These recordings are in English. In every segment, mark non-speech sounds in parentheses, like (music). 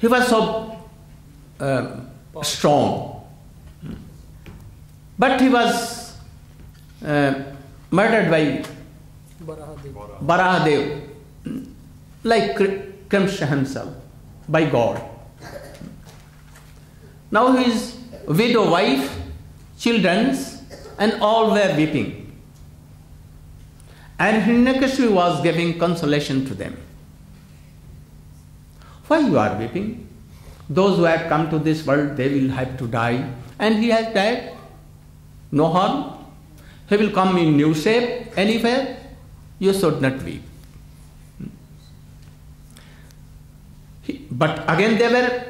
He was so uh, strong. But he was uh, murdered by Barahadev. Like Krishna himself, by God. Now his widow, wife, children, and all were weeping. And Hiranyakashipu was giving consolation to them. Why you are weeping? Those who have come to this world, they will have to die. And he has died. No harm. He will come in new shape anywhere. You should not weep. But again they were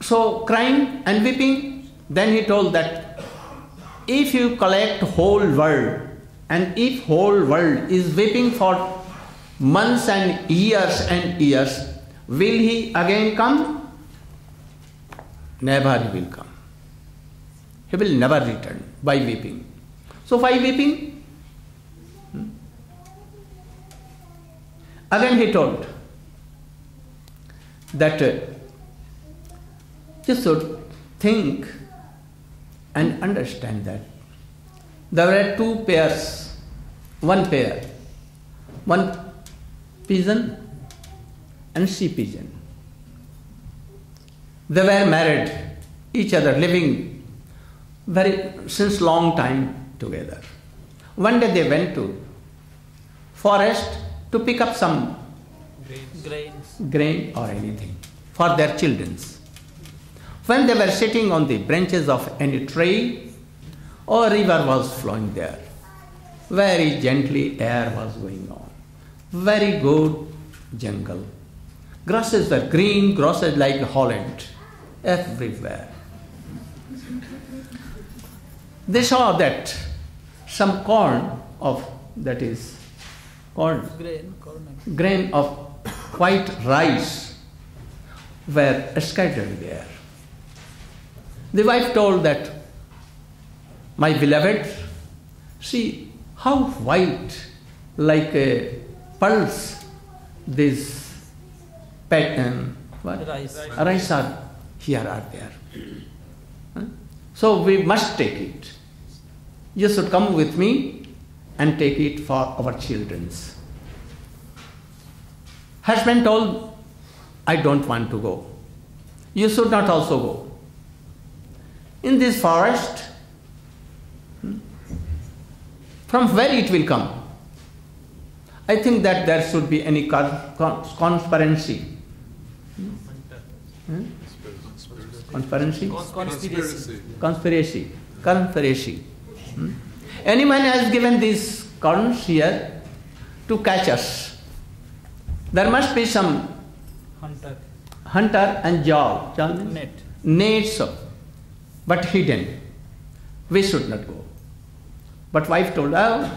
so crying and weeping. Then he told that if you collect whole world and if whole world is weeping for months and years and years, will he again come? Never he will come. He will never return by weeping. So why weeping? Hmm? Again he told that uh, you should think and understand that there were two pairs, one pair, one pigeon and she pigeon. They were married, each other living very since long time together. One day they went to forest to pick up some Grains. grain or anything for their children's. When they were sitting on the branches of any tree, a river was flowing there. Very gently air was going on. Very good jungle. Grasses were green, grasses like Holland, everywhere. They saw that some corn of that is corn Grain. Grain of white rice were scattered there. The wife told that, My beloved, see how white, like a pulse, these um, what? Rice. rice are here are there. Huh? So we must take it. You should come with me and take it for our children's. Husband told, I don't want to go. You should not also go. In this forest, hmm, from where it will come? I think that there should be any con- con- conspiracy. Hmm? Conspiracy? Conspiracy. Conspiracy. Conspiracy. Hmm? Anyone has given these corns here to catch us. There must be some Hunter. hunter and jaw. Jaw means Net. Nets, but hidden. We should not go. But wife told, oh,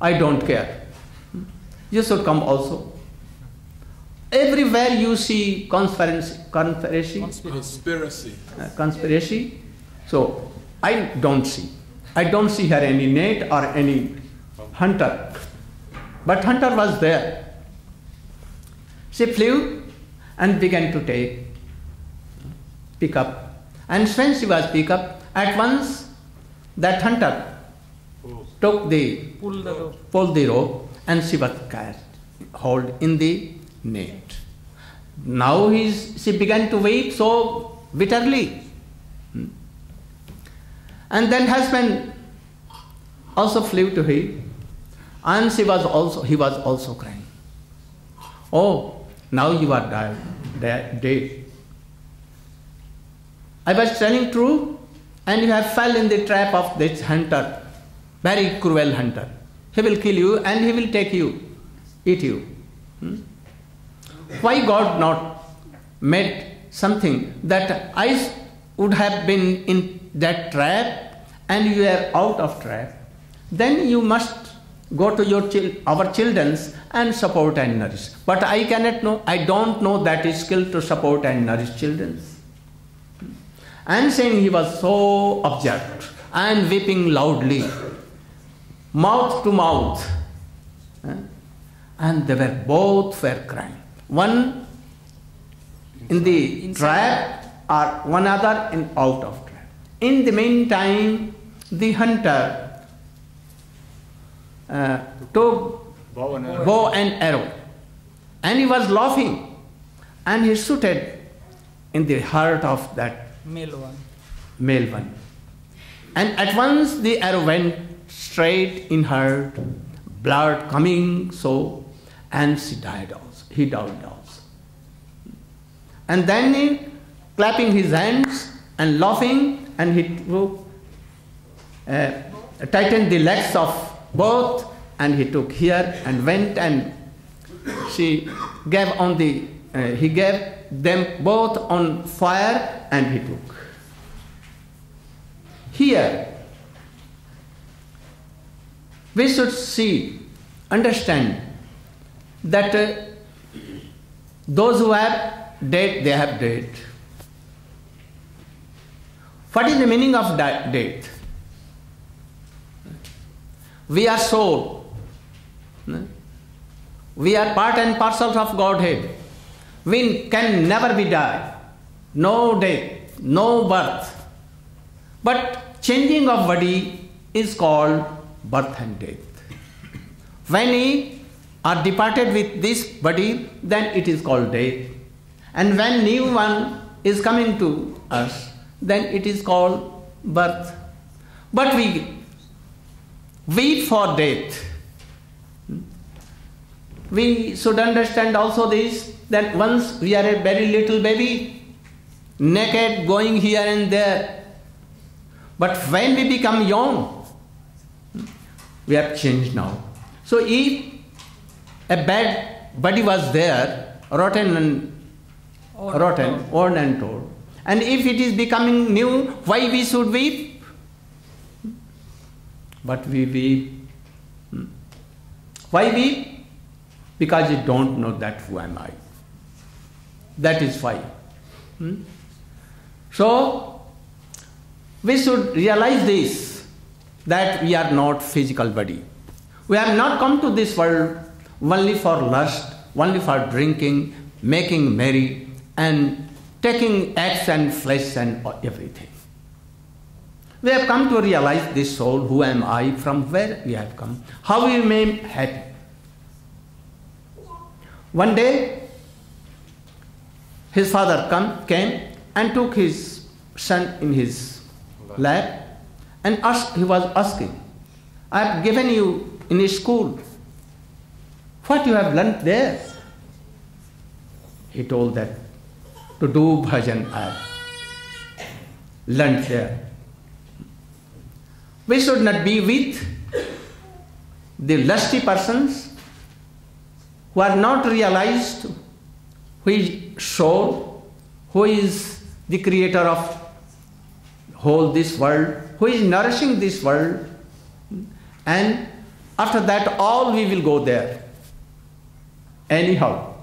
I don't care. Hmm? You should come also. Everywhere you see conspiracy, conspiracy, Conspiracy. uh, conspiracy. So I don't see. I don't see here any net or any hunter. But hunter was there. She flew and began to take, pick up. And when she was pick up, at once that hunter took the Pull the rope. pulled the rope and she was cast, hold in the net. Now he's, she began to weep so bitterly. And then husband also flew to her and she was also, he was also crying. Oh, now you are died, da- dead. I was telling true and you have fell in the trap of this hunter, very cruel hunter. He will kill you and he will take you, eat you. Hmm? Why God not made something that I would have been in that trap and you are out of trap? Then you must go to your chil- our children's and support and nourish. But I cannot know, I don't know that skill to support and nourish children's. And saying he was so abject and weeping loudly, mouth to mouth. Eh? And they were both were crying. One in the Inside. trap or one other in out of trap. In the meantime, the hunter uh, took Bow and arrow. bow and arrow, and he was laughing, and he shooted in the heart of that Male one. male one. And at once the arrow went straight in her, blood coming so, and she died also. He died also. And then he, clapping his hands and laughing, and he took, uh, tightened the legs of both, and he took here and went and she gave on the, uh, he gave them both on fire, and he took. Here, we should see, understand that uh, those who have death, they have death. What is the meaning of death? We are soul. Hmm? We are part and parcels of Godhead. We can never be die. No death, no birth. But changing of body is called birth and death. When we are departed with this body, then it is called death. And when new one is coming to us, then it is called birth. But we weep for death. We should understand also this that once we are a very little baby, naked, going here and there. But when we become young, we are changed now. So if a bad body was there, rotten and Old. rotten, old and old, and if it is becoming new, why we should weep? But we weep. Hmm. Why weep? Because you don't know that who am I. That is why. Hmm? So, we should realize this that we are not physical body. We have not come to this world only for lust, only for drinking, making merry, and taking acts and flesh and everything. We have come to realize this soul, who am I, from where we have come, how we may happy. One day, his father come, came and took his son in his lap and asked, he was asking, I have given you in school. What you have learnt there? He told that to do bhajan I learnt there. We should not be with the lusty persons who are not realized who is soul, who is the creator of whole this world, who is nourishing this world, and after that all we will go there. Anyhow.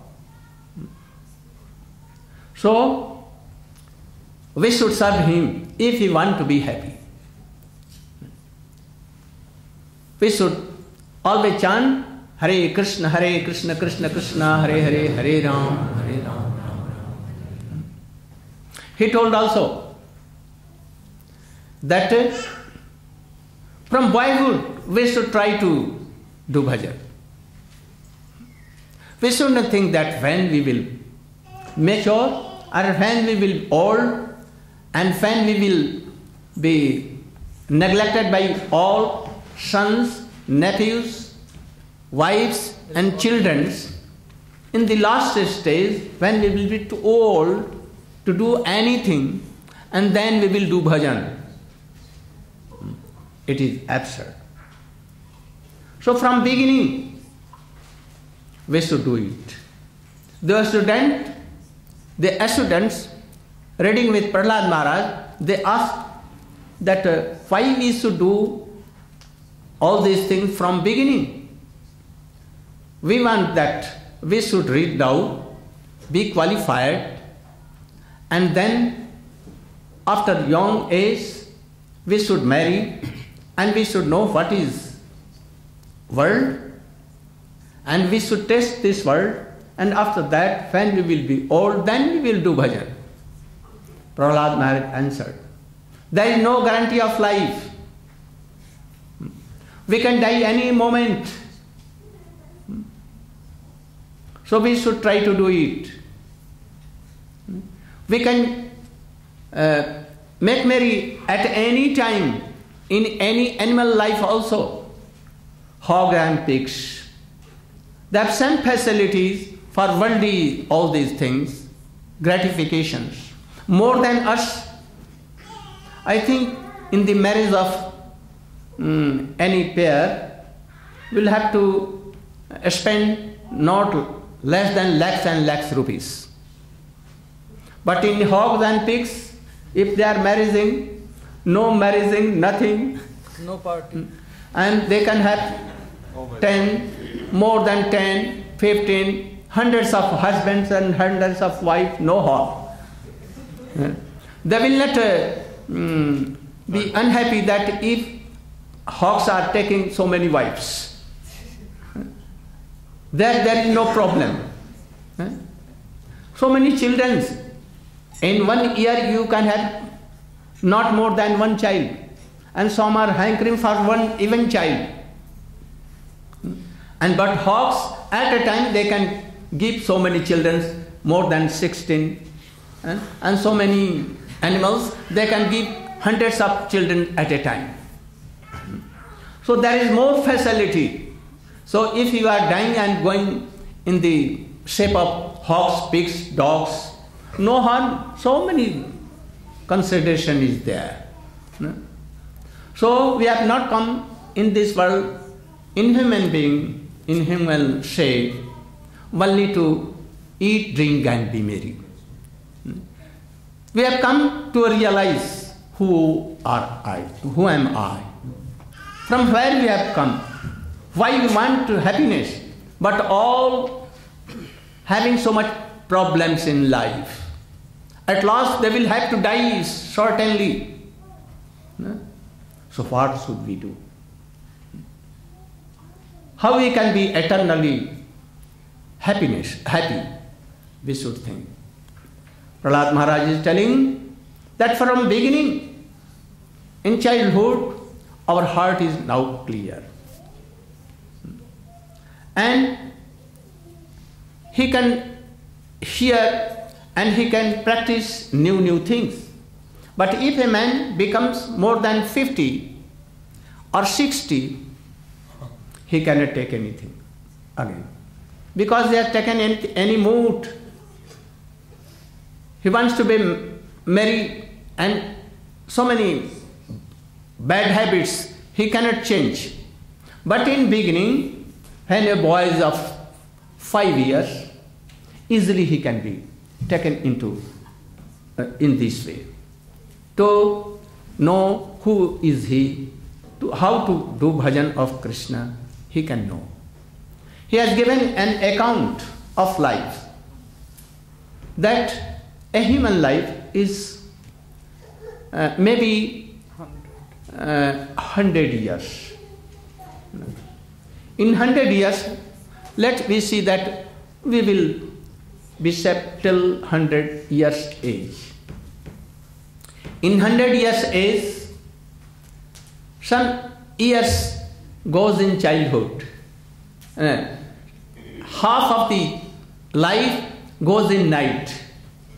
So we should serve him if we want to be happy. We should always chant Hare Krishna, Hare Krishna, Krishna Krishna, Hare Hare, Hare Ram, Hare Ram. He told also that from boyhood we should try to do bhajan. We should not think that when we will mature or when we will old and when we will be neglected by all sons, nephews, wives and children in the last stage when we will be too old to do anything and then we will do bhajan. It is absurd. So from beginning we should do it. The student, the students reading with Prahlad Maharaj, they asked that uh, why we should do all these things from beginning. We want that we should read now, be qualified, and then after young age we should marry and we should know what is world and we should test this world And after that, when we will be old, then we will do bhajan. Prahlad Maharaj answered, There is no guarantee of life. We can die any moment. So we should try to do it. We can uh, make merry at any time in any animal life also. Hog and pigs. They have some facilities for worldly all these things, gratifications. More than us, I think in the marriage of mm, any pair, we'll have to spend not less than lakhs and lakhs rupees. But in hogs and pigs, if they are marrying, no marrying, nothing, No party. and they can have 10, more than 10, 15, hundreds of husbands and hundreds of wives, no harm. They will not uh, mm, be unhappy that if hawks are taking so many wives. There, there is no problem. So many children. In one year you can have not more than one child. And some are hankering for one even child. And but hawks at a time they can give so many children, more than 16. eh? And so many animals, they can give hundreds of children at a time. So there is more facility. So if you are dying and going in the shape of hawks, pigs, dogs, no harm. So many consideration is there. no? So we have not come in this world in human being, in human shape, only to eat, drink, and be merry. Hmm. We have come to realize who are I, who am I, from where we have come, why we want happiness, but all having so much problems in life. At last they will have to die certainly. Hmm. So what should we do? How we can be eternally happiness, happy? We should think. Prahlad Maharaj is telling that from beginning, in childhood, our heart is now clear. And he can hear and he can practice new, new things. But if a man becomes more than 50 or 60, he cannot take anything again. Because he has taken any, any mood. He wants to be merry and so many bad habits he cannot change. But in beginning, when a boy is of five years, easily he can be taken into uh, in this way to know who is he to how to do bhajan of krishna he can know. He has given an account of life. That a human life is uh, maybe uh, 100 years. In 100 years let we see that we will be set till 100 years age. In 100 years age, some years goes in childhood. Uh, half of the life goes in night,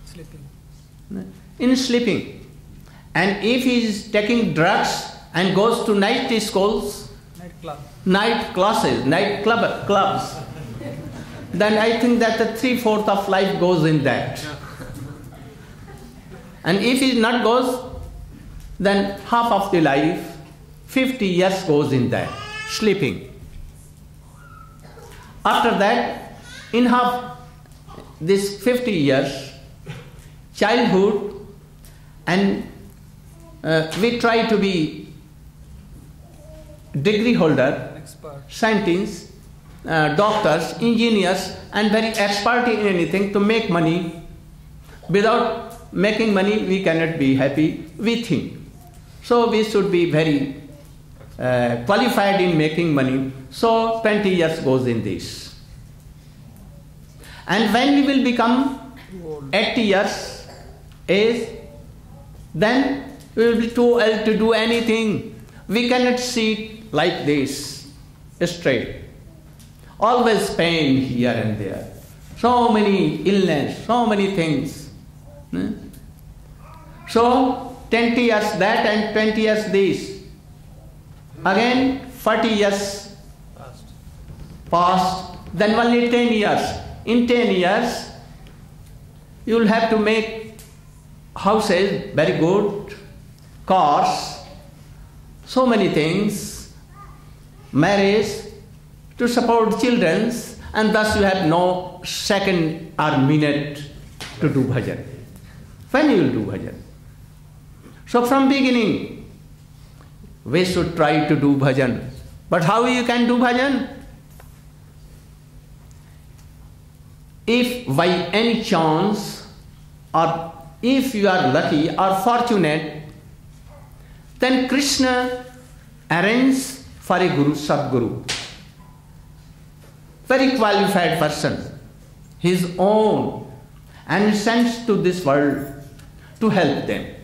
Sleeping. in sleeping. And if he is taking drugs and goes to night schools, Night club. night classes, night club, clubs, then I think that the three fourth of life goes in that. And if it not goes, then half of the life, 50 years goes in that, sleeping. After that, in half this 50 years, childhood, and uh, we try to be degree holder, Expert. scientists, uh, doctors, engineers, and very expert in anything to make money. Without making money, we cannot be happy. We think. So we should be very uh, qualified in making money. So 20 years goes in this. And when we will become 80 years age, then we will be too old to do anything. We cannot sit like this, straight. Always pain here and there. So many illness, so many things. Hmm? So 20 years that and 20 years this. Again 40 years. Past, then only 10 years. In 10 years, you will have to make houses very good, cars, so many things, marriage, to support children, and thus you have no second or minute to do bhajan. When you will do bhajan? So from beginning, we should try to do bhajan. But how you can do bhajan? If by any chance, or if you are lucky or fortunate, then Krishna arranges for a guru, Sadguru. Very qualified person, his own, and sends to this world to help them.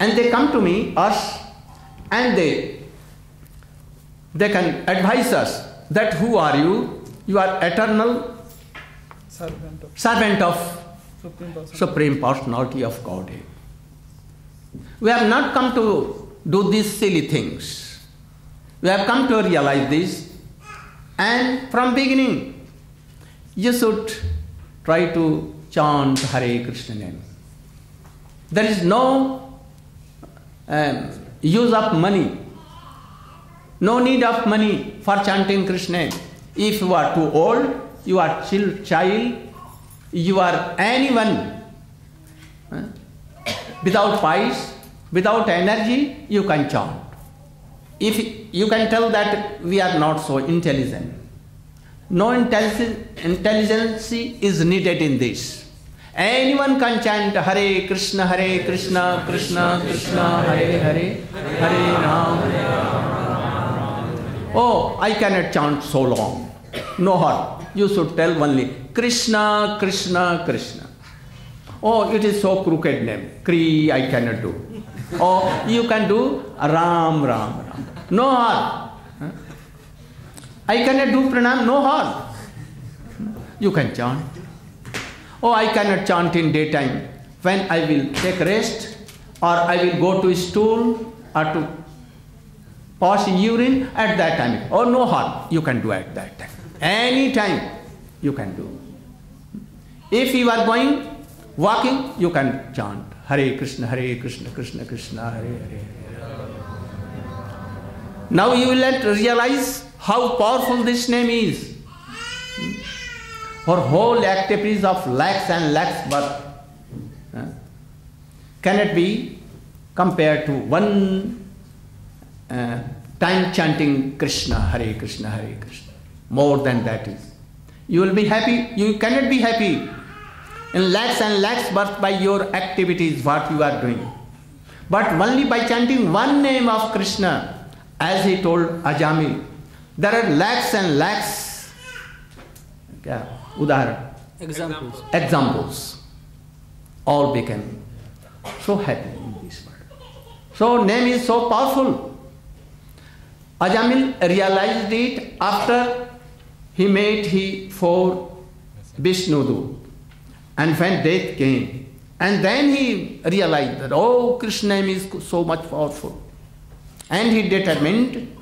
And they come to me, us, and they they can advise us that who are you? You are eternal Servant of servant of Supreme Person. Supreme Personality of Godhead. We have not come to do these silly things. We have come to realize this, and from beginning, you should try to chant Hare Krishna name. There is no um, use of money, no need of money for chanting Krishna. If you are too old, you are chil- child, you are anyone huh, without pies, without energy, you can chant. If you can tell that we are not so intelligent, no intelligence is needed in this. Anyone can chant Hare Krishna, Hare Krishna, Krishna Krishna, Hare Hare, Hare Ram. Oh, I cannot chant so long. No harm. You should tell only Krishna, Krishna, Krishna. Oh, it is so crooked name. Kri, I cannot do. Oh, you can do Ram, Ram, Ram. No harm. I cannot do pranam, no harm. You can chant. Oh, I cannot chant in daytime. When I will take rest, or I will go to stool, or to pass urine at that time. Oh, no harm. You can do at that time. Any time you can do. If you are going walking, you can chant Hare Krishna, Hare Krishna, Krishna Krishna, Hare Hare. Now you will realize how powerful this name is. For whole activities of lakhs and lakhs birth uh, cannot be compared to one uh, time chanting Krishna, Hare Krishna, Hare Krishna. More than that is. You will be happy, you cannot be happy in lakhs and lakhs birth by your activities, what you are doing. But only by chanting one name of Krishna, as he told Ajamil, there are lakhs and lakhs yeah, Examples. examples. All became so happy in this world. So name is so powerful. Ajamil realized it after he made he four Vishnu and when death came. And then he realized that, oh, Krishna name is so much powerful. And he determined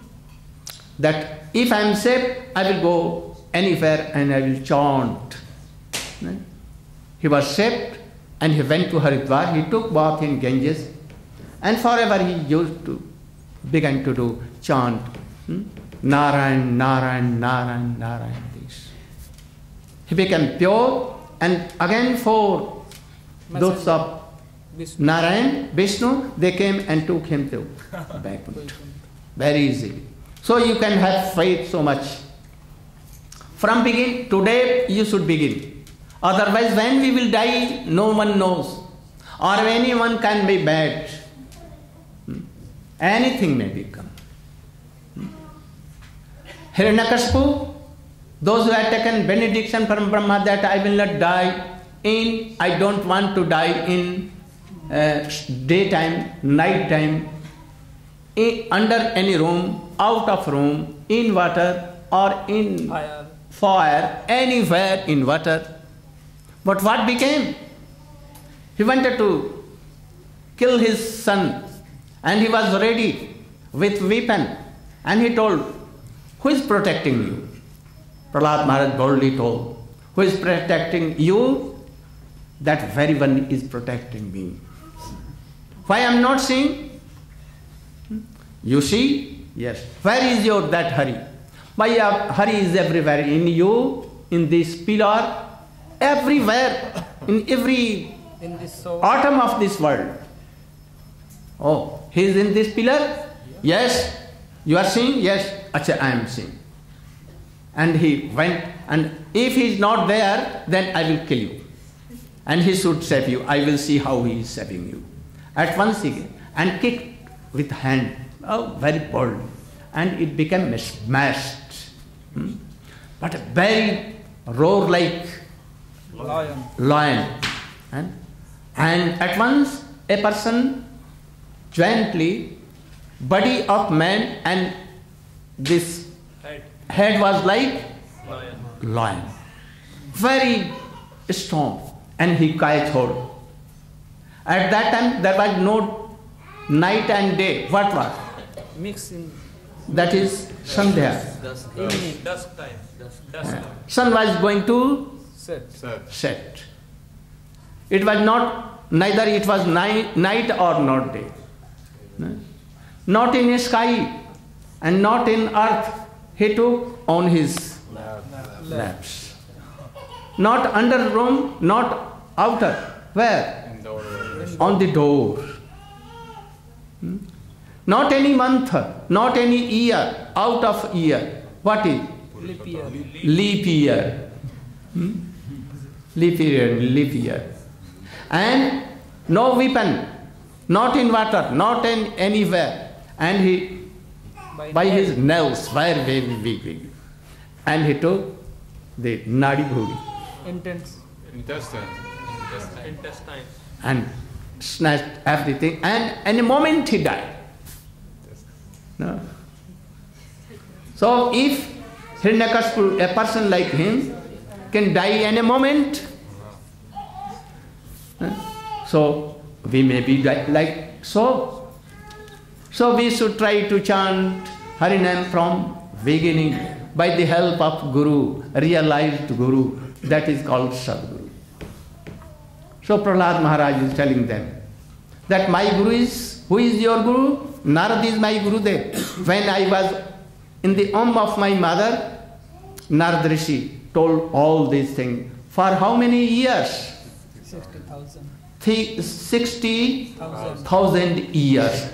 that if I am safe, I will go anywhere and I will chant. He was saved and he went to Haridwar. He took bath in Ganges and forever he used to began to do chant. Hmm? Narayan, Narayan, Narayan, Narayan. This. He became pure and again for those of. Narayan, Vishnu, they came and took him to (laughs) Vaikuntha. Very easily. So you can have faith so much. From begin, today you should begin. Otherwise, when we will die, no one knows. Or anyone can be bad. Hmm? Anything may become. Hmm? Hiranyakashipu, Those who have taken benediction from Brahma that I will not die in, I don't want to die in uh, daytime, night time, in, under any room, out of room, in water or in Fire. Fire, anywhere in water. But what became? He wanted to kill his son and he was ready with weapon and he told, Who is protecting you? Prahlad Maharaj boldly told, Who is protecting you? That very one is protecting me. Why I am not seeing? You see? Yes. Where is your that Hari? My Hari is everywhere. In you, in this pillar, everywhere, in every In this soul. atom of this world. Oh, he is in this pillar? Yes. You are seeing? Yes. Acha, I am seeing. And he went, and if he is not there, then I will kill you. And he should save you. I will see how he is saving you. At once he and kicked with hand, oh, very bold, and it became a smashed. Hmm? But a very roar like Lion. lion. And, and at once a person jointly, body of man and this Head. head was like Lion. lion. Very strong. And he catch hold. At that time there was no night and day. What was? Mix in That is Sandhya. Dusk time. Dusk. Sun was going to Set. set. It was not, neither it was ni- night or not day. No? Not in the sky and not in earth. He took on his laps. Not under room, not outer. Where? On the door. Hmm? Not any month, not any year, out of year. What is? Leap year. leap year. Hmm? Leap year, leap year. And no weapon, not in water, not in anywhere. And he, by nail. his nails, very, very big, big. And he took the nadi bhuri Intense. Intestine. Intestine. and snatched everything. And in a moment he died. No? So if Hiranyakashipu, a person like him, can die in a moment, so we may be like, so. So we should try to chant Harinam from beginning by the help of Guru, realized Guru, that is called Sadguru. So Prahlad Maharaj is telling them that my Guru is, who is your Guru? Narad is my Guru there. When I was in the womb of my mother, Narad Rishi told all these things. For how many years? 60,000. Thi- 60,000 years.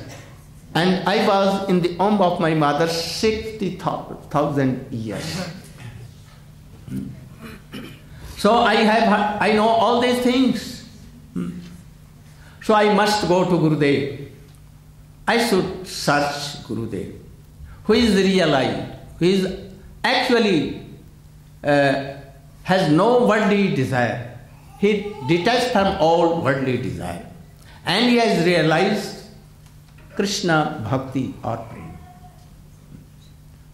And I was in the womb of my mother 60,000 years. So I have, I know all these things. So I must go to Gurudev. I should search Gurudev, who is realized, who is actually uh, has no worldly desire. He detached from all worldly desire. And he has realized Krishna bhakti or prema.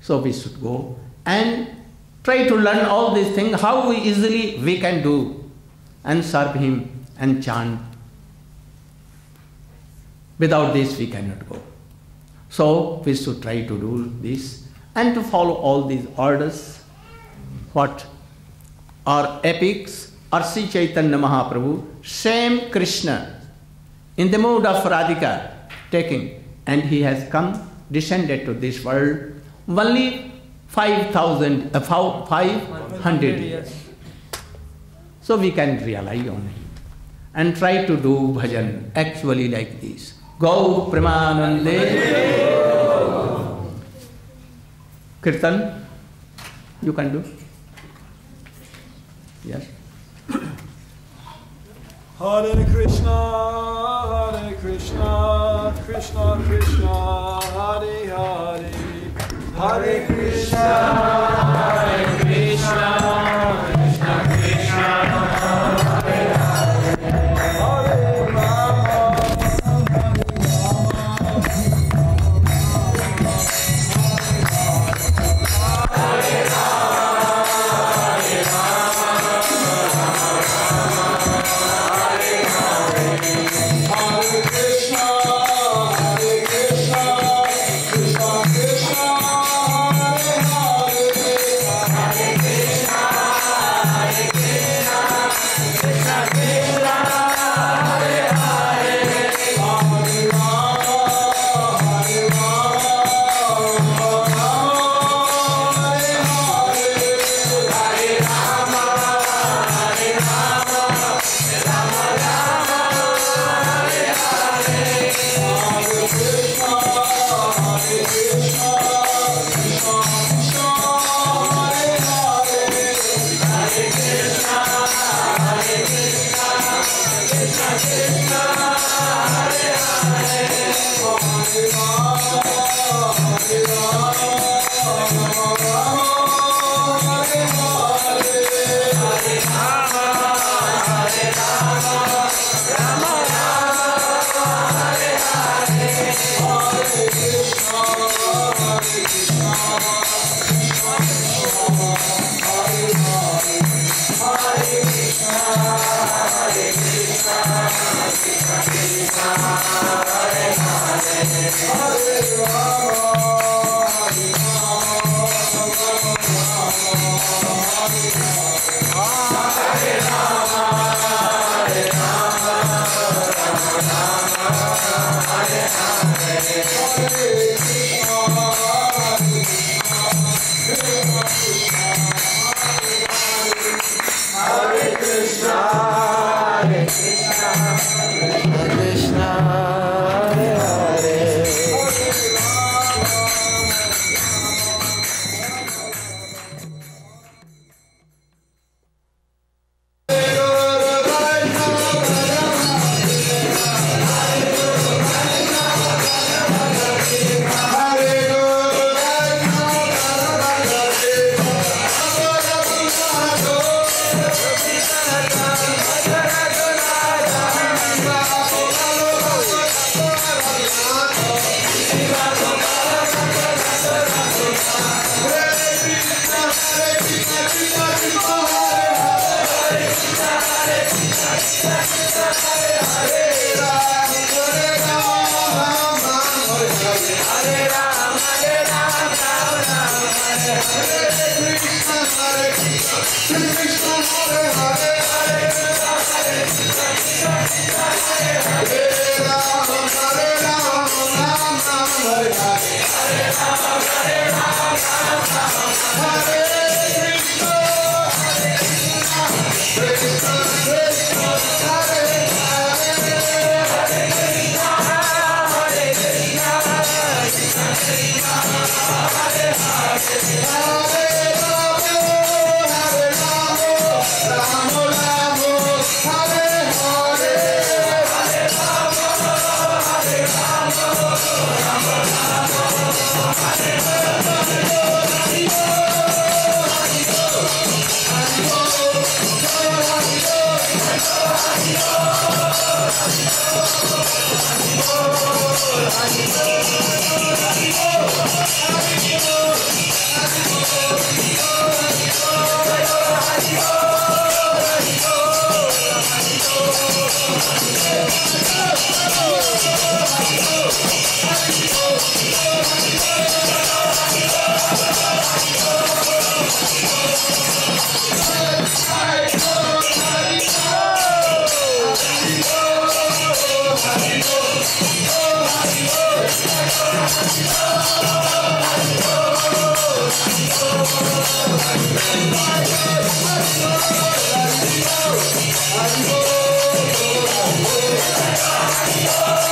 So we should go and try to learn all these things, how we easily we can do and serve him and chant. Without this we cannot go. So we should try to do this and to follow all these orders. What are epics or Sri Chaitanya Mahaprabhu, same Krishna in the mood of Radhika taking, and he has come, descended to this world only 5,000, uh, 500 years. So we can rely on him and try to do bhajan actually like this. Gaur Premanande. Kirtan, you can do. Yes. Hare Krishna, Hare Krishna, Krishna Krishna, Hare Hare, Hare Krishna, Hare Krishna,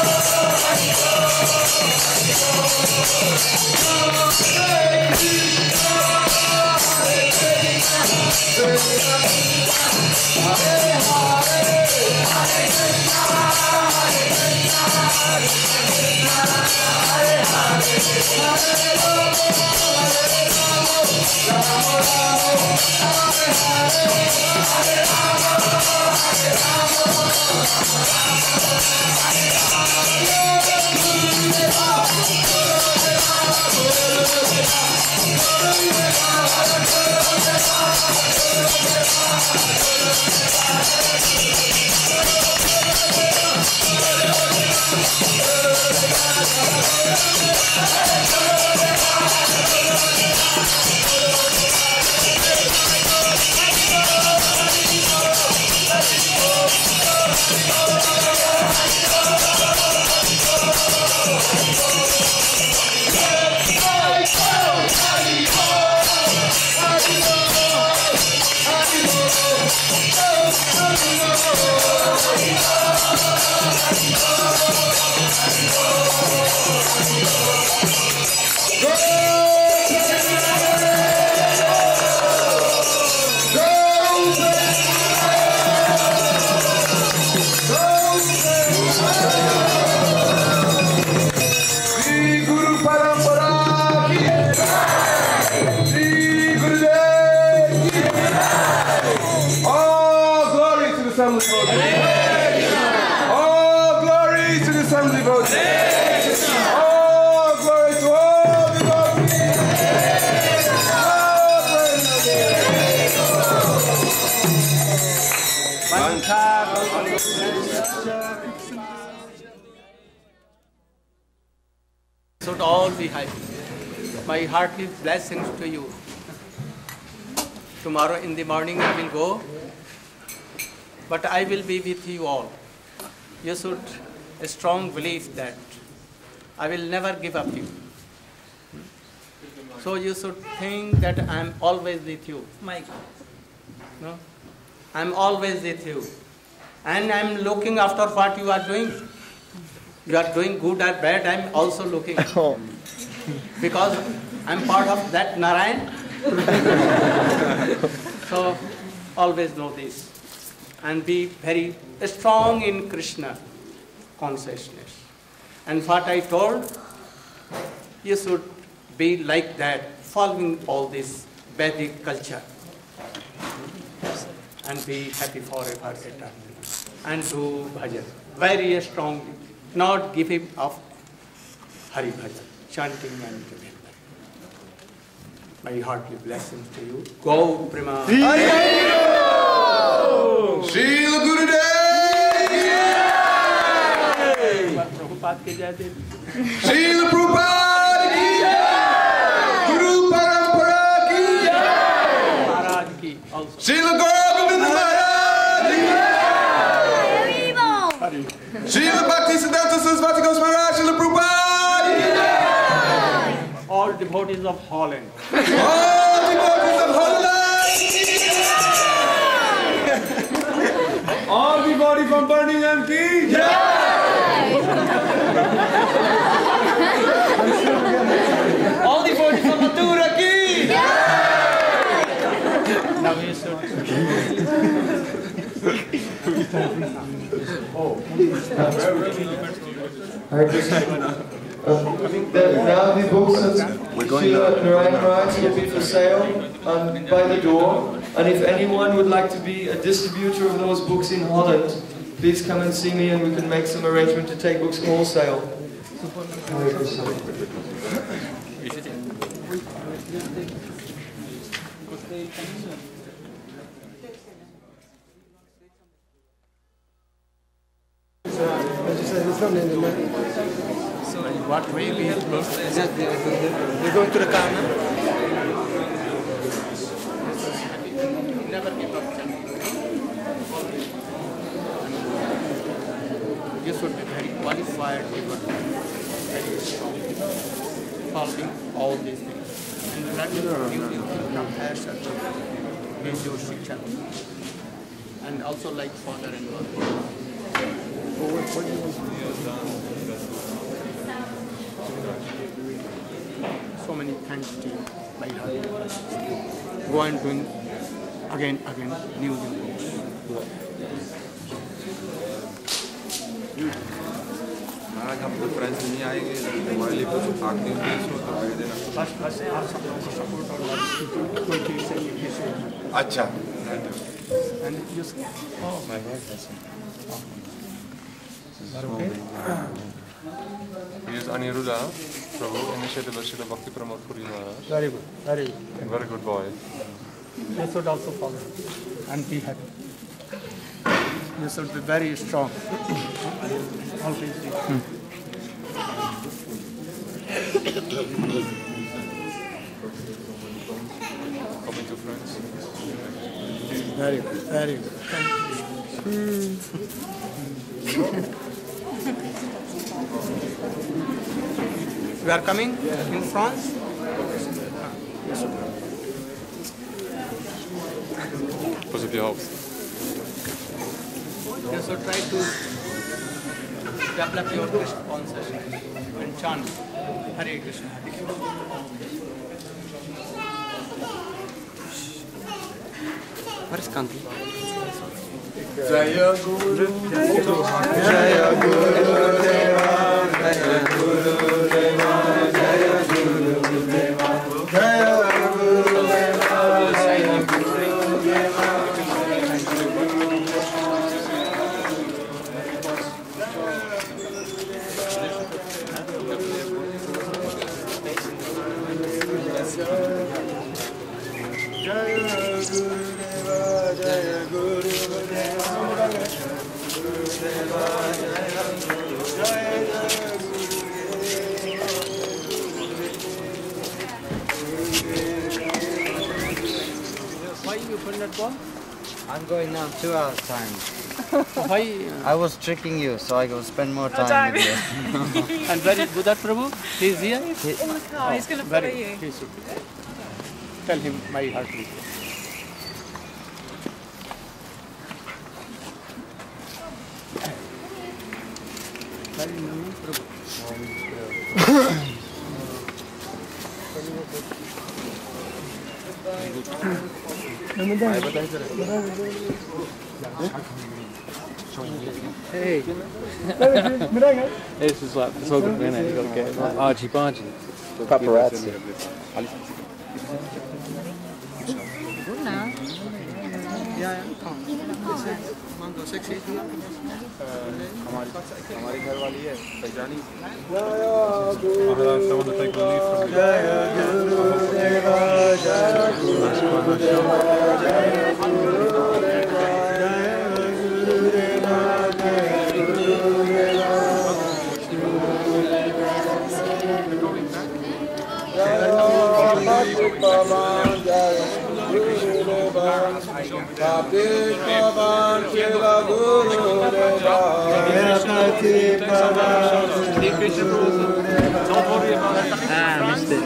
Hare Hare Hare Hare Shri Assembly Vote. All glory to the Assembly Vote. All glory to all the to should all be happy. My hearty blessings to you. Tomorrow in the morning I will go, but I will be with you all. You should a strong belief that I will never give up you. So you should think that I am always with you. Mike. No? I'm always with you. And I'm looking after what you are doing. You are doing good or bad, I'm also looking. (laughs) Oh. Because I'm part of that Narayan. (laughs) so always know this. And be very strong in Krishna consciousness. And what I told, you should be like that, following all this Vedic culture and be happy forever eternally. And do bhajan very strongly, not give him up Hari bhajan, chanting and remembering. My heartly blessings to you. Go Prema. Srila Gurudev! Prabhupada ke jai. Srila Prabhupada ki jai! Guru Parampara ki jai! Maharaj ki also. Srila Govinda Maharaj ki jai! Srila Bhaktisiddhanta Saraswati Goswami Maharaj, Srila Prabhupada ki jai! All devotees of Holland. All devotees of Holland! All the body from Birmingham ki All devotees of Mathura ki. Now we should Hare Krishna. Um, the, now the books of Srila Narayan Maharaj will be for sale um, by the door. And if anyone would like to be a distributor of those books in Holland, please come and see me and we can make some arrangement to take books wholesale. Hare Krishna. What way we help We're going to the car now. never give up. You should be very qualified devotee, very strong, following all these things. And that will give you you shiksha. And also like father and mother. So many thanks to you, my heart. Go on doing again, again, new new books. महाराज हम तो friends नहीं आएंगे हमारे लिए कुछ आखिरी उपदेश हो तो आगे देना First, first, ask for support or like twenty say अच्छा and you say, oh, My wife has some. he is Aniruddha Prabhu, initiated by Srila Bhakti Pramod Puri Maharaj. very good, very good. And very good boy. You should also follow and be happy. You should be very strong. Always be. Coming to friends. Very good, very good. Thank you. (laughs) We are coming in France. Pass op je hoofd. You should try to develop your Krishna consciousness and chant Hare Krishna. Hare Krishna. Where is Kanti? Jaya Guru Jaya Guru Jaya Guru Jaya Guru going now two hours time. (laughs) Why? I was tricking you, so I go spend more time with you. (laughs) And where is Buddha Prabhu? He's here? He's In the car, he's going to oh, follow you. good. He should be there. Tell him my heart is (laughs) there. Hey. this is like photography, innit? You've got to get like argy bargy. Paparazzi. हमारी घर वाली है पहचानी महाराज someone to take the lead you. Ah, missed it.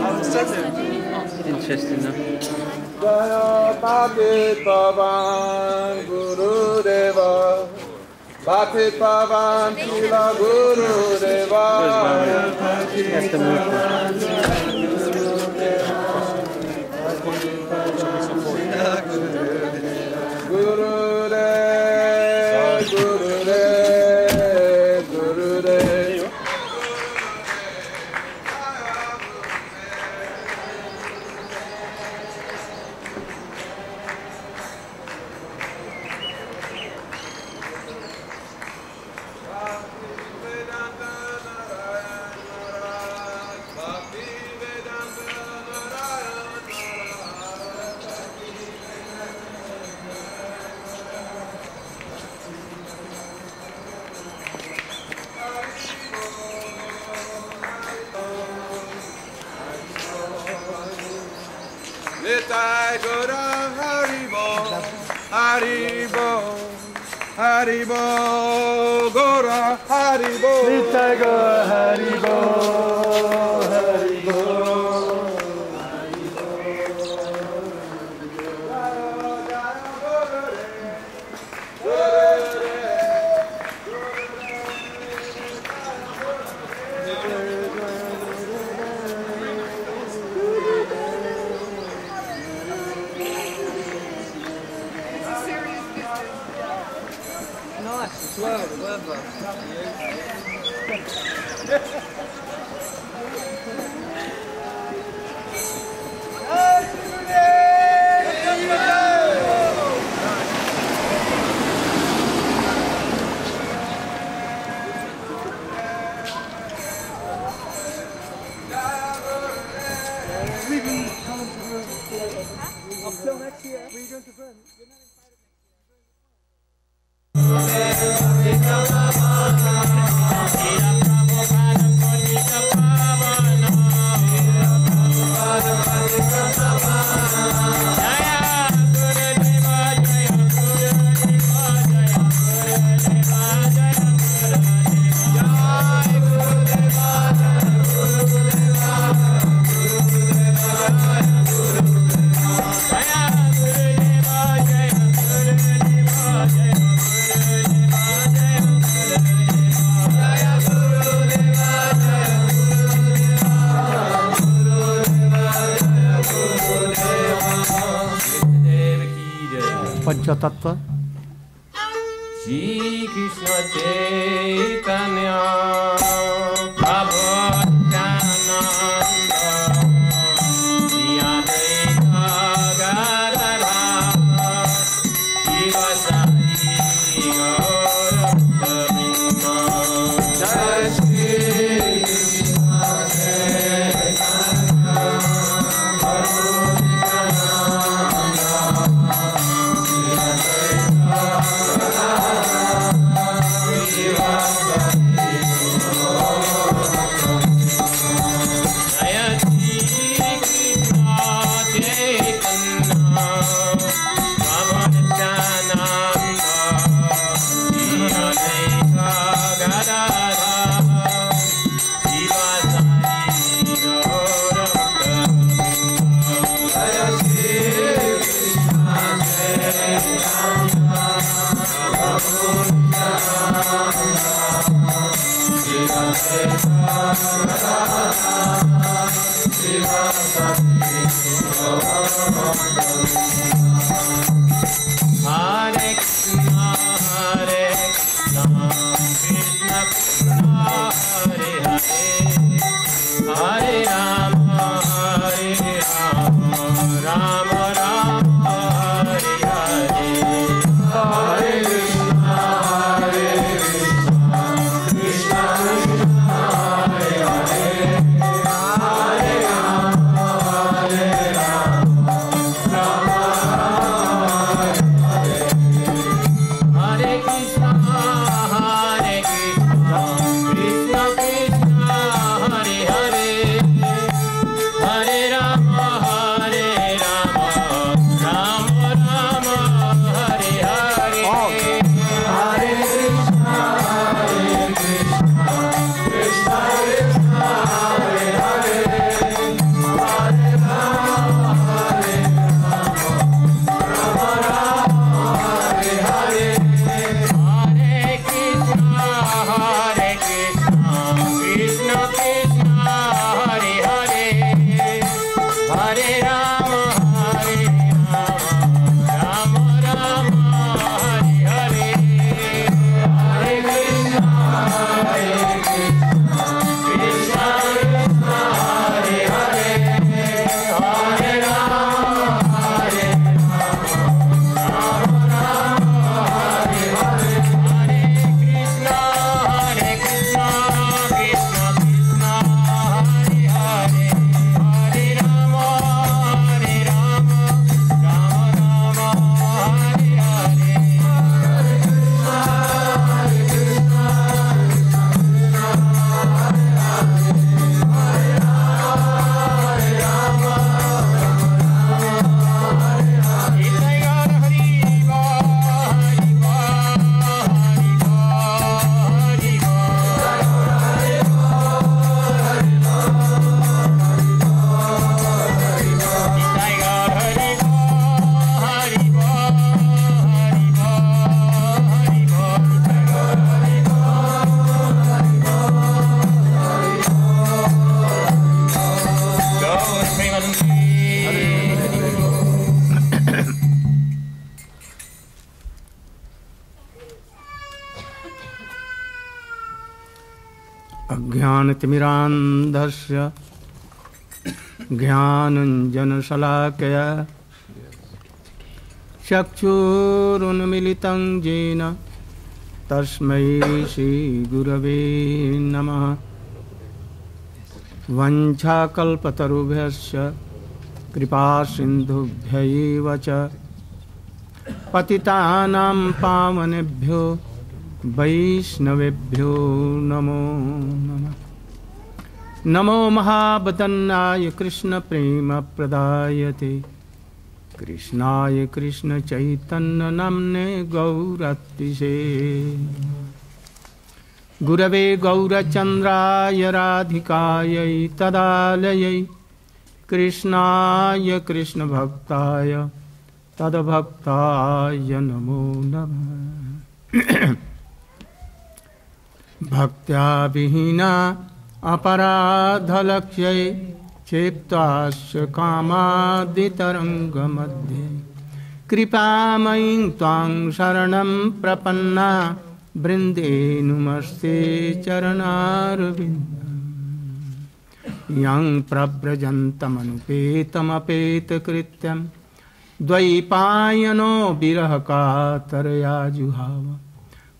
Interesting enough. Jaya Bhakti Pavan Guru Deva Bhakti Pavan Srila Guru Deva That's the Haribol Gora Haribol. Nitai Gora Haribol Nice (laughs) तिमिरान्धस्य ज्ञानञ्जनशलाकया चक्षुरुन्मिलितं येन तस्मै श्रीगुरवे नमः। वञ्छाकल्पतरुभ्यश्च कृपासिन्धुभ्यैव च। पतितानां पावनेभ्यो, वैष्णवेभ्यो नमो नमः। नमो महाबदन्नाय कृष्णप्रेमप्रदायते कृष्णाय कृष्णचैतन्यनाम्ने गौरतिषे गुरवे गौरचन्द्राय राधिकायै तदालयै। कृष्णाय कृष्णभक्ताय तद्भक्ताय नमो नमः। (coughs) भक्त्या विहीना अपराधलक्ष्य क्षेप्तास्य कामादितरङ्गमध्ये। कृपामयीं त्वां शरणं प्रपन्ना, बृन्देनुमस्ते चरणारुविन्द। यं प्रव्रजन्तमनुपेतमपेतकृत्यं, द्वैपायनो विरहकातरया जुहाव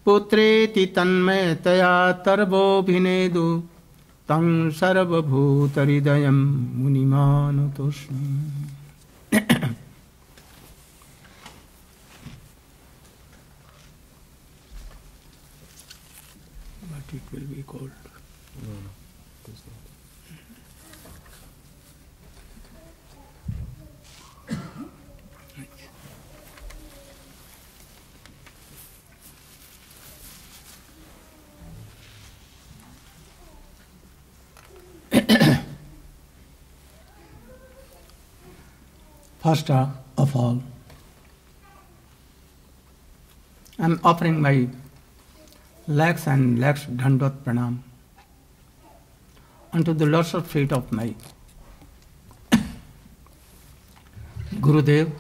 पुत्रेति तन्मयतया तर्वोऽभिनेदु तं सर्वभूतहृदयं मुनिमानतोष्णम् It will be called. First of all, I'm offering my lakhs and lakhs dhandot pranam unto the lotus feet of my Gurudev,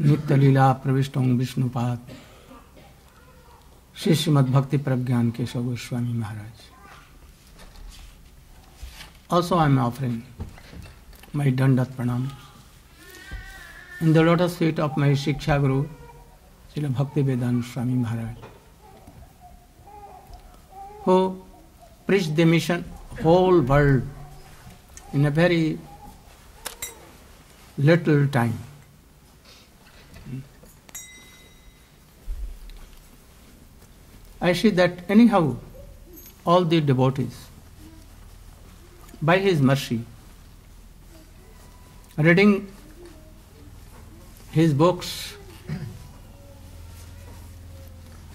Nitya Lila, प्रविष्ट ओं Vishnupad Shri Srimad Bhakti Prajnan Keshav Goswami Maharaj also I am offering my dandavat pranam in the lotus feet of my shiksha guru Shri Bhakti Vedanta Swami Maharaj who preach the mission whole world in a very little time I see that any how all the debate is by his mercy reading His books,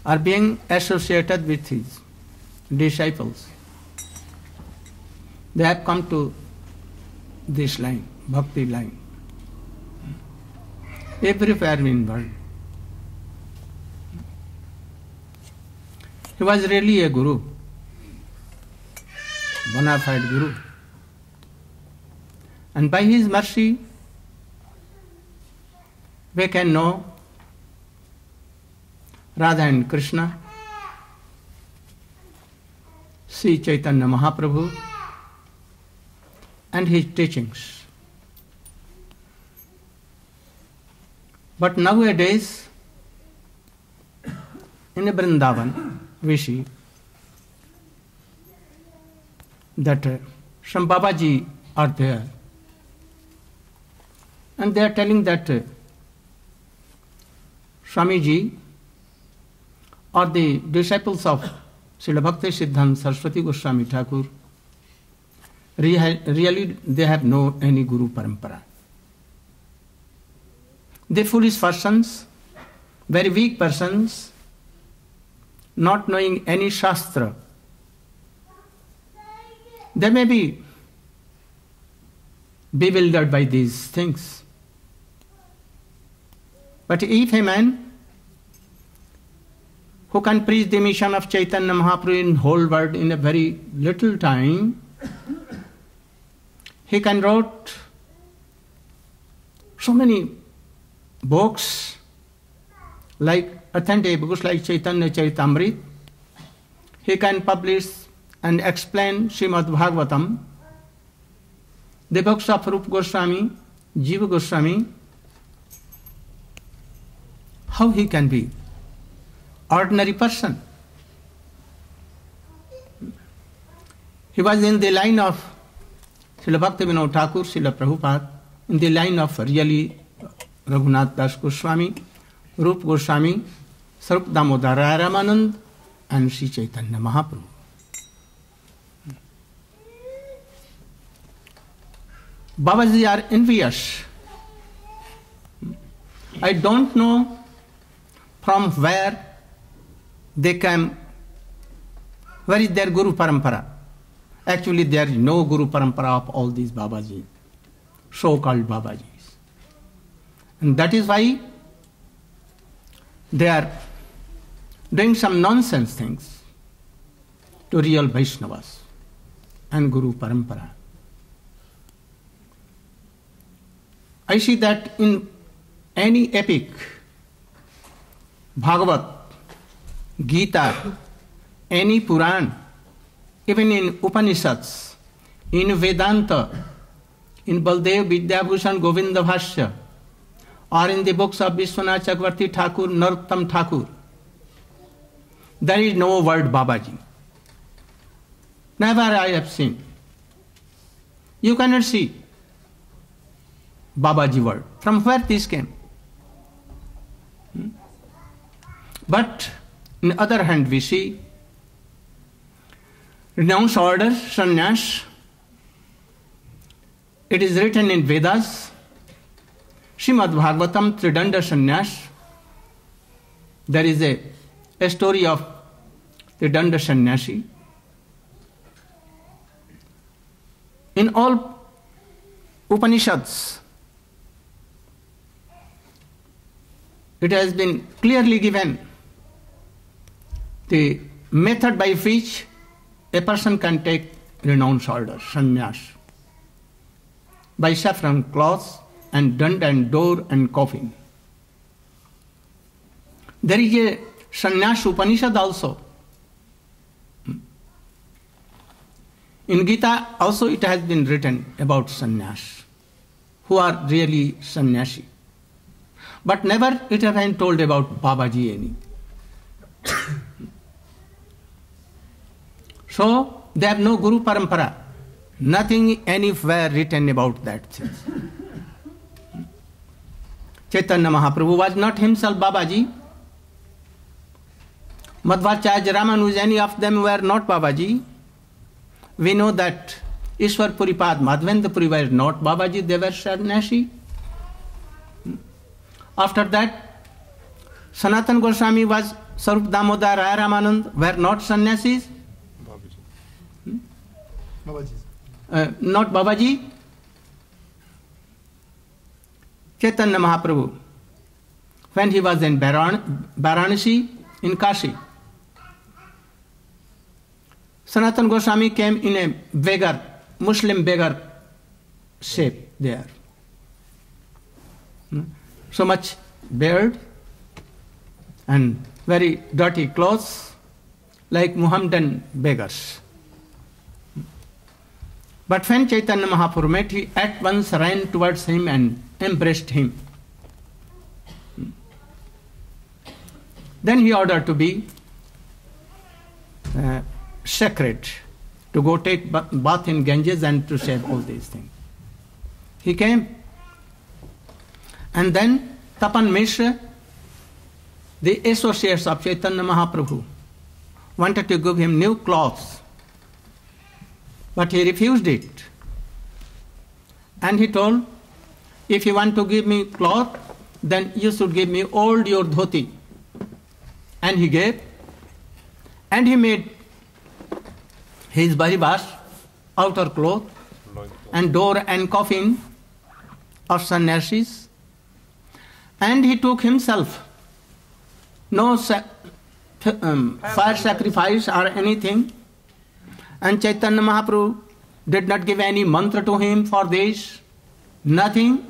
are being associated with His disciples. They have come to this line, bhakti line everywhere in world. He was really a guru, bona fide guru. And by his mercy, we can know Radha and Krishna, see Chaitanya Mahaprabhu, and his teachings. But nowadays, in Vrindavan, we see that uh, some Babaji are there and they are telling that uh, Swamiji or the disciples of Srila Bhakti Siddhanta Saraswati Goswami Thakur really they have no any Guru Parampara. They foolish persons, very weak persons, not knowing any Shastra. They may be bewildered by these things. But if a man who can preach the mission of Chaitanya Mahaprabhu in whole world in a very little time, he can write so many books like authentic books like Chaitanya Charitamrit. He can publish and explain Srimad Bhagavatam, the books of Rup Goswami, Jiva Goswami. How he can be? Ordinary person. He was in the line of Srila Bhakti Vinod Thakur, Srila Prabhupada, in the line of really Raghunath Das Goswami Rupa Goswami Swarup Damodar Ramanand and Sri Chaitanya Mahaprabhu. Babaji are envious. I don't know from where they came, where is their Guru Parampara. Actually, there is no Guru Parampara of all these Babaji, so called Babaji. And that is why they are doing some nonsense things to real Vaishnavas and Guru Parampara. I see that in any epic, Bhagavat, Gita, any Puran, even in Upanishads, in Vedanta, in Baldev Vidyabhushan Govinda Bhashya, or in the books of Vishwanath Chakravarti Thakur, Narottam Thakur, there is no word Babaji. Never I have seen. You cannot see Babaji word. From where this came? Hmm? But on the other hand, we see renounced order, sannyas. It is written in Vedas. Srimad Bhagavatam Tridanda Sannyas. There is a, a story of Tridanda Sannyasi. In all Upanishads, it has been clearly given the method by which a person can take renounce order, sannyas, by saffron cloth and dund and door and kaupin. There is a sannyas Upanishad also. In Gita also it has been written about sannyas, who are really sannyasi. But never it has been told about Babaji any. So they have no Guru Parampara. Nothing anywhere written about that thing. Chaitanya Mahaprabhu was not himself Babaji. Madhvacharya Ramanuj, any of them were not Babaji. We know that Ishwar Puripad, Madhavendra Puri were not Babaji, they were Sannyasi. After that, Sanatan Goswami was Sarup Damodar Raya Ramanand, were not sannyasis. Not baba ji Chaitanya Mahaprabhu when he was in Varanasi in Kashi Sanatan Goswami came in a beggar Muslim beggar shape there so much beard and very डॉटी cloth like Mohammedan beggars But when Chaitanya Mahaprabhu met, he at once ran towards him and embraced him. Then he ordered to be uh, sacred, to go take bath in Ganges and to save all these things. He came. And then Tapan Mishra, the associates of Chaitanya Mahaprabhu, wanted to give him new clothes, but he refused it. And he told, if you want to give me cloth, then you should give me all your dhoti. And he gave, and he made his baribas, outer cloth, and door and kaupin of sannyasis. And he took himself no sa- um, fire sacrifice or anything. And Chaitanya Mahaprabhu did not give any mantra to him for this, nothing.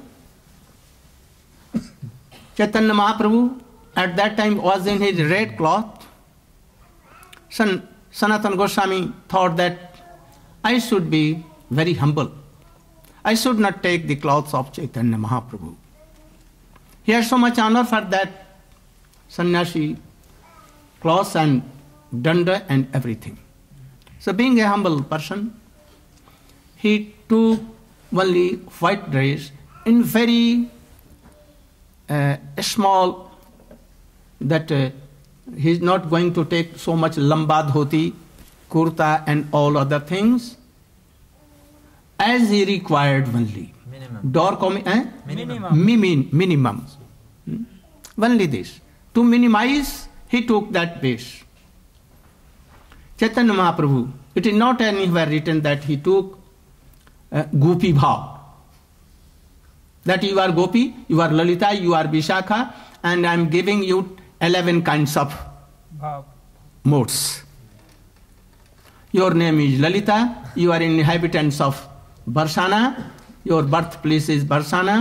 Chaitanya Mahaprabhu at that time was in his red cloth. San, Sanatan Goswami thought that I should be very humble. I should not take the clothes of Chaitanya Mahaprabhu. He has so much honor for that sannyasi clothes and danda and everything. So, being a humble person, he took only white dress in very uh, small that uh, he is not going to take so much lamba dhoti, kurta and all other things as he required only. Minimum. Door com- eh? Minimum. Mimin, minimum. Hmm? Only this. To minimize, he took that base. Chaitanya Mahaprabhu it is not an her return that he took gopi bhava that you are gopi you are Lalita you are Vishakha and I am giving you eleven kind of modes your name is Lalita you are inhabitants of Barsana your birth place is Barsana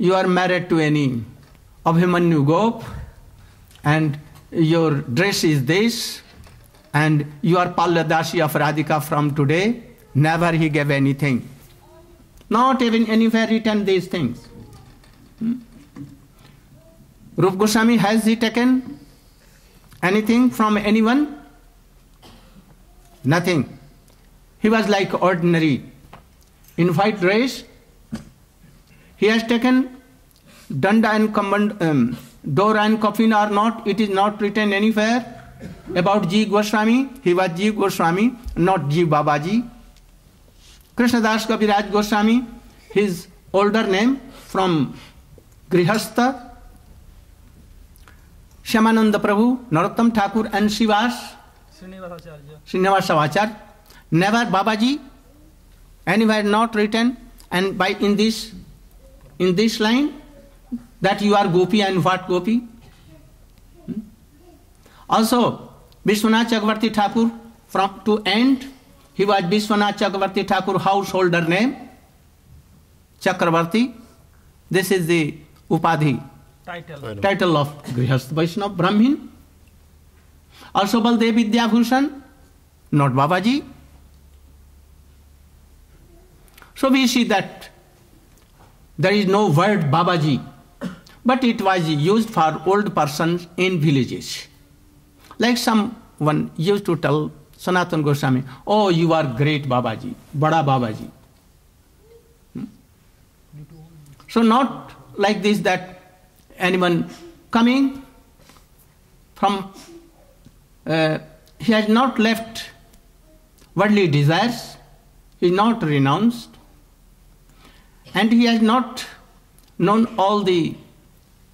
you are married to any Abhimanyu gop and your dress is देश and you are Palladasi of Radhika from today. Never he gave anything. Not even anywhere written these things. Hmm? Rup Goswami, has he taken anything from anyone? Nothing. He was like ordinary. In white dress, he has taken danda and command, um, and kaupin are not, it is not written anywhere. About ji Goswami he was ji Goswami not ji baba ji Krishnadas Kaviraj Goswami his older name from grihastha Shyamanand Prabhu Narottam Thakur and Srivas Srinivas Srinivasacharya never babaji any where not return and by in this in this line that you are gopi and what gopi Hmm? Also, Vishwanath Chakravarti Thakur, from to end, he was Vishwanath Chakravarti Thakur householder name, Chakravarti. This is the Upadhi, Title. title of Grihastha Vaishnava Brahmin. Also Baldev Vidyabhushan, not Babaji. So we see that there is no word Babaji, but it was used for old persons in villages. Like someone used to tell Sanatan Goswami, Oh, you are great Babaji, Bada Babaji. Hmm? So, not like this that anyone coming from, uh, he has not left worldly desires, he is not renounced, and he has not known all the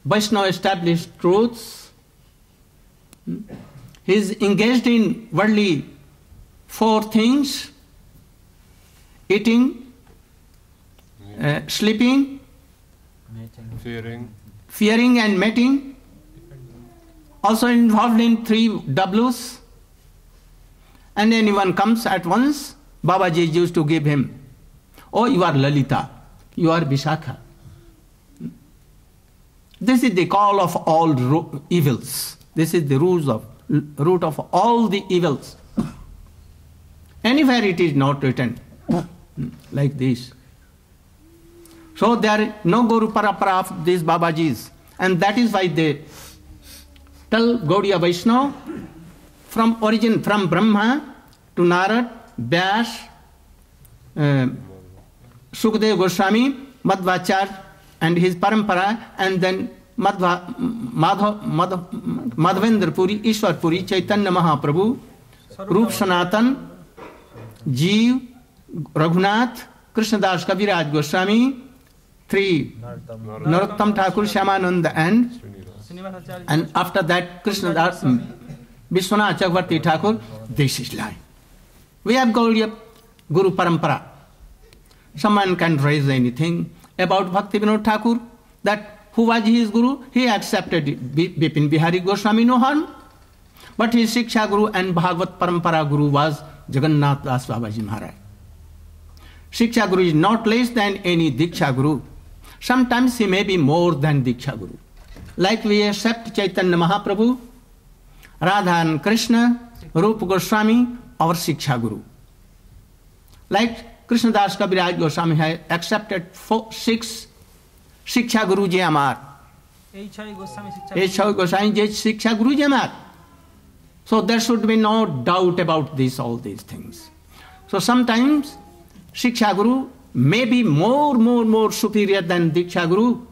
Vaishnava established truths. He is engaged in worldly four things eating, uh, sleeping, Fearing. fearing, and mating. Also involved in three W's. And anyone comes at once, Babaji used to give him, Oh, you are Lalita, you are Vishakha. This is the call of all ro- evils. This is the rules of, root of all the evils. Anywhere it is not written like this. So there is no Guru Parapara of these Babajis. And that is why they tell Gaudiya Vaishnava from origin, from Brahma to Narad, Vyas, uh, Sukdev Goswami, Madhvacharya, and his parampara, and then Madhva, Madhav, Madhav, Madhavendra Puri, Ishwar Puri, Chaitanya Mahaprabhu, Rup Sanatan, Jeev, Raghunath, Krishnadas Kaviraj Goswami, three Narottam Thakur, Shyamananda, and Srinivasacharya. and after that Krishna Das, Vishwanath Chakravarti Thakur, this is line. We have Gaudiya Guru Parampara. Someone can raise anything about Bhakti Vinod Thakur, that who was his guru? He accepted Bipin Bihari Goswami, no harm. But his Shiksha Guru and Bhagavat Parampara Guru was Jagannath Das Babaji Maharaj. Shiksha Guru is not less than any Diksha Guru. Sometimes he may be more than Diksha Guru. Like we accept Chaitanya Mahaprabhu, Radha and Krishna, Rupa Goswami, our Shiksha Guru. Like Krishna Das Kaviraj Goswami has accepted four, six શિક્ષા ગુરુજી અમાર એ છ ગોસાઈ જે શિક્ષા ગુરુજી અમાર So there should be no doubt about this, all these things. So sometimes Shiksha Guru may be more, more, more superior than Diksha Guru.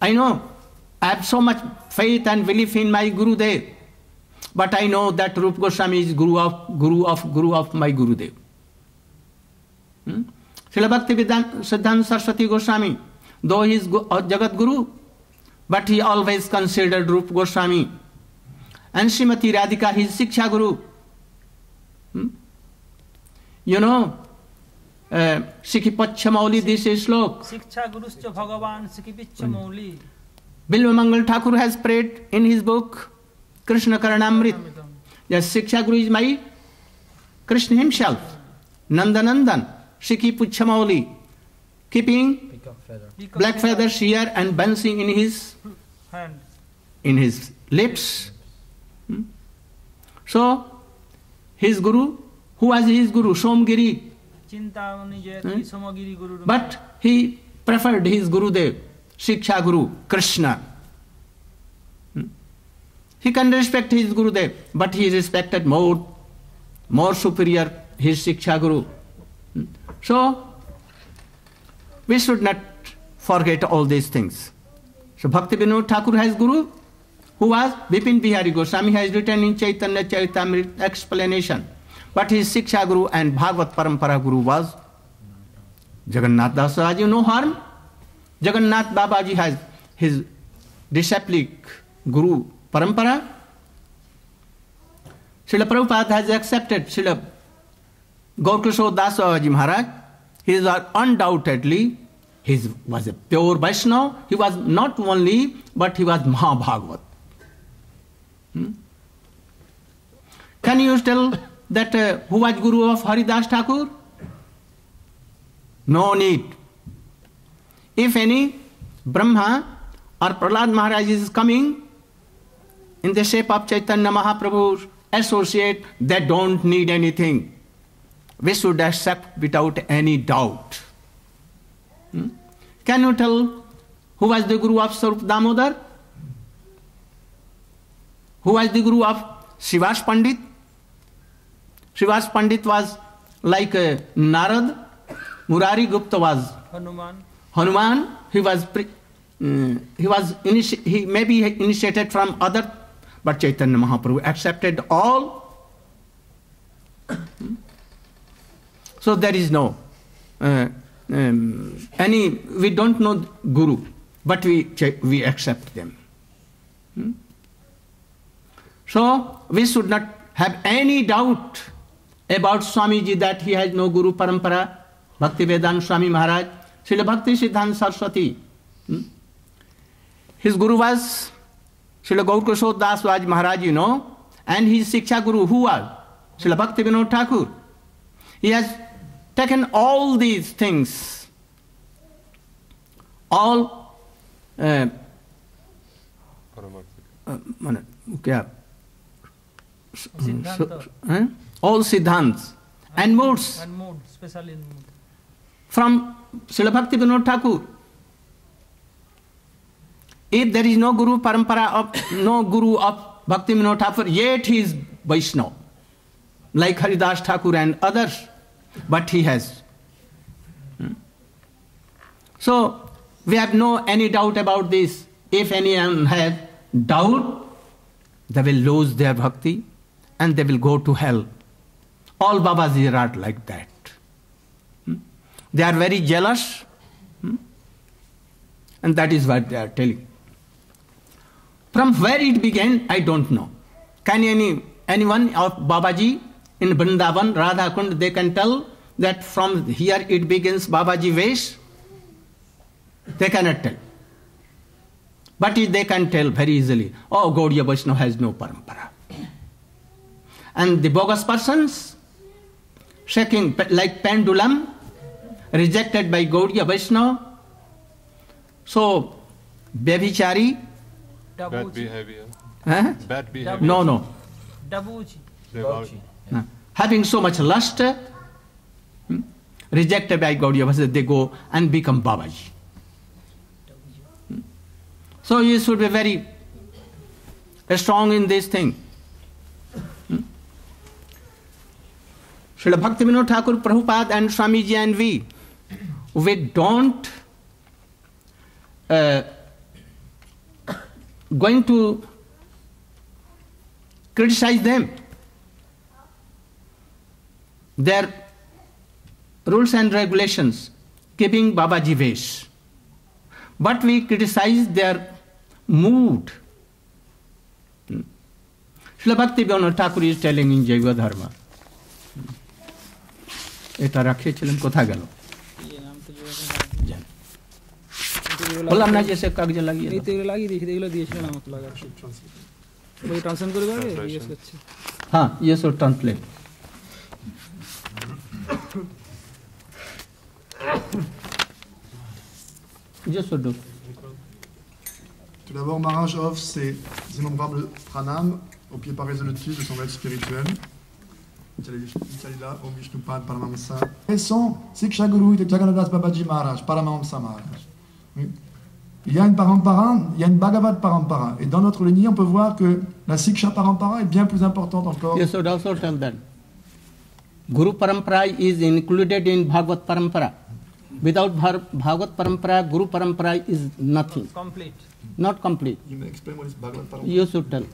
I know I have so much faith and belief in my Guru Dev, but I know that Rup Goswami is Guru of Guru of Guru of my Gurudev. Hmm? Srila Bhakti Vidya Siddhanta Saraswati Goswami दो ही Jagat Guru but he always considered Rupa Goswami and Shrimati Radhika he shiksha guru you no सिखी पच्छ मौली this श्लोक shiksha guru Bhagwan Bilva Mangal Thakur has prayed in his book Krishna Karnamrita shiksha guru is my Krishna himself Nandan Nandan Shiki Puchamaoli, keeping feather. black feather, shear, and bouncing in his hand, in his lips. Hmm? So, his guru, who was his guru? Somgiri. Hmm? But he preferred his Guru Gurudev, Shiksha Guru, Krishna. Hmm? He can respect his Guru Gurudev, but he respected more, more superior his Shiksha Guru. Hmm? So, we should not forget all these things. So, Bhakti Vinod Thakur has Guru, who was Bipin Bihari Goswami has written in Chaitanya Charitamrita explanation. But his Siksha Guru and Bhagavat Parampara Guru was Jagannath Das Babaji, no harm. Jagannath Babaji has his disciplic Guru Parampara. Srila Prabhupada has accepted Srila Gaurkishore Das Babaji Maharaj. He is undoubtedly, he was a pure Vaishnava. He was not only, but he was Mahabhagavat. Hmm? Can you tell that uh, who was Guru of Haridas Thakur? No need. If any Brahma or Prahlad Maharaj is coming in the shape of Chaitanya Mahaprabhu's associate, they don't need anything. We should accept without any doubt. Hmm? Can you tell who was the Guru of Sarup Damodar? Who was the Guru of Shivas Pandit? Shivas Pandit was like uh, Narad, Murari Gupta was Hanuman Hanuman. He was pre- mm, he was initi- he maybe initiated from other, but Chaitanya Mahaprabhu accepted all. Hmm? So there is no uh, um, any. We don't know Guru, but we cha- we accept them. Hmm? So we should not have any doubt about Swamiji that he has no Guru Parampara, Bhakti Vedanta Swami Maharaj, Srila Bhakti Siddhanta Saraswati. Hmm? His Guru was Srila Gaur Das Vaj Maharaj, you know, and his Siksha Guru, who was? Srila Bhakti Vinod Thakur. He has taken all these things, all uh, uh mm, so, eh? all siddhants and, and moods, and especially in mood. from Srila Bhakti Vinod Thakur. If there is no guru parampara of no guru of Bhakti Vinod Thakur, yet he is Vaishnava, like Haridas Thakur and others but he has. So we have no any doubt about this. If anyone has doubt, they will lose their bhakti and they will go to hell. All Babas are like that. Hmm? They are very jealous, hmm? and that is what they are telling. From where it began, I don't know. Can any anyone of Babaji in Vrindavan, Radha Kund, they can tell that from here it begins Babaji Vesh? They cannot tell. But they can tell very easily, oh, Gaudiya Vaishnava has no parampara. And the bogus persons, shaking like pendulum, rejected by Gaudiya Vaishnava. So, Byavichari, Bad behavior. eh? Bad behavior. no, no, डबूची Having so much lust, hmm, rejected by Gaudiya Vaishnava, they go and become Babaji. Hmm. So you should be very strong in this thing. Srila Bhakti Vinod Thakur Prabhupada and Swamiji and we, we don't uh, going to criticize them. Their rules and regulations, keeping Babaji Vesh. But we criticize their mood. Hmm. Srila Bhakti Thakur is telling in Jaiva Dharma. এটা রাখিয়েছিলেন কোথায় গেল বললাম না যে সে কাগজে লাগিয়ে এগুলো লাগিয়ে দিয়েছি এগুলো দিয়েছিলেন আমাকে লাগার ট্রান্সলেট করে পারবে জিজ্ঞেস করছি हाँ Tout d'abord, Maharaj offre ses innombrables pranams au pied parésolotiste de son maître spirituel. Om Vishnupad Paramahamsa. Et son Siksha Guru de Jaganadas Babaji Maharaj, Paramahamsa Maharaj. Il y a une parampara, il y a une Bhagavad parampara. Et dans notre lignée, on peut voir que la Siksha parampara est bien plus importante encore. Yes, also tell that. Guru parampara is included in Bhagavad parampara. Without Bhar- Bhagavad Parampara, Guru Parampara is nothing, complete not complete. You may explain what is Bhagavad parampara. You should tell.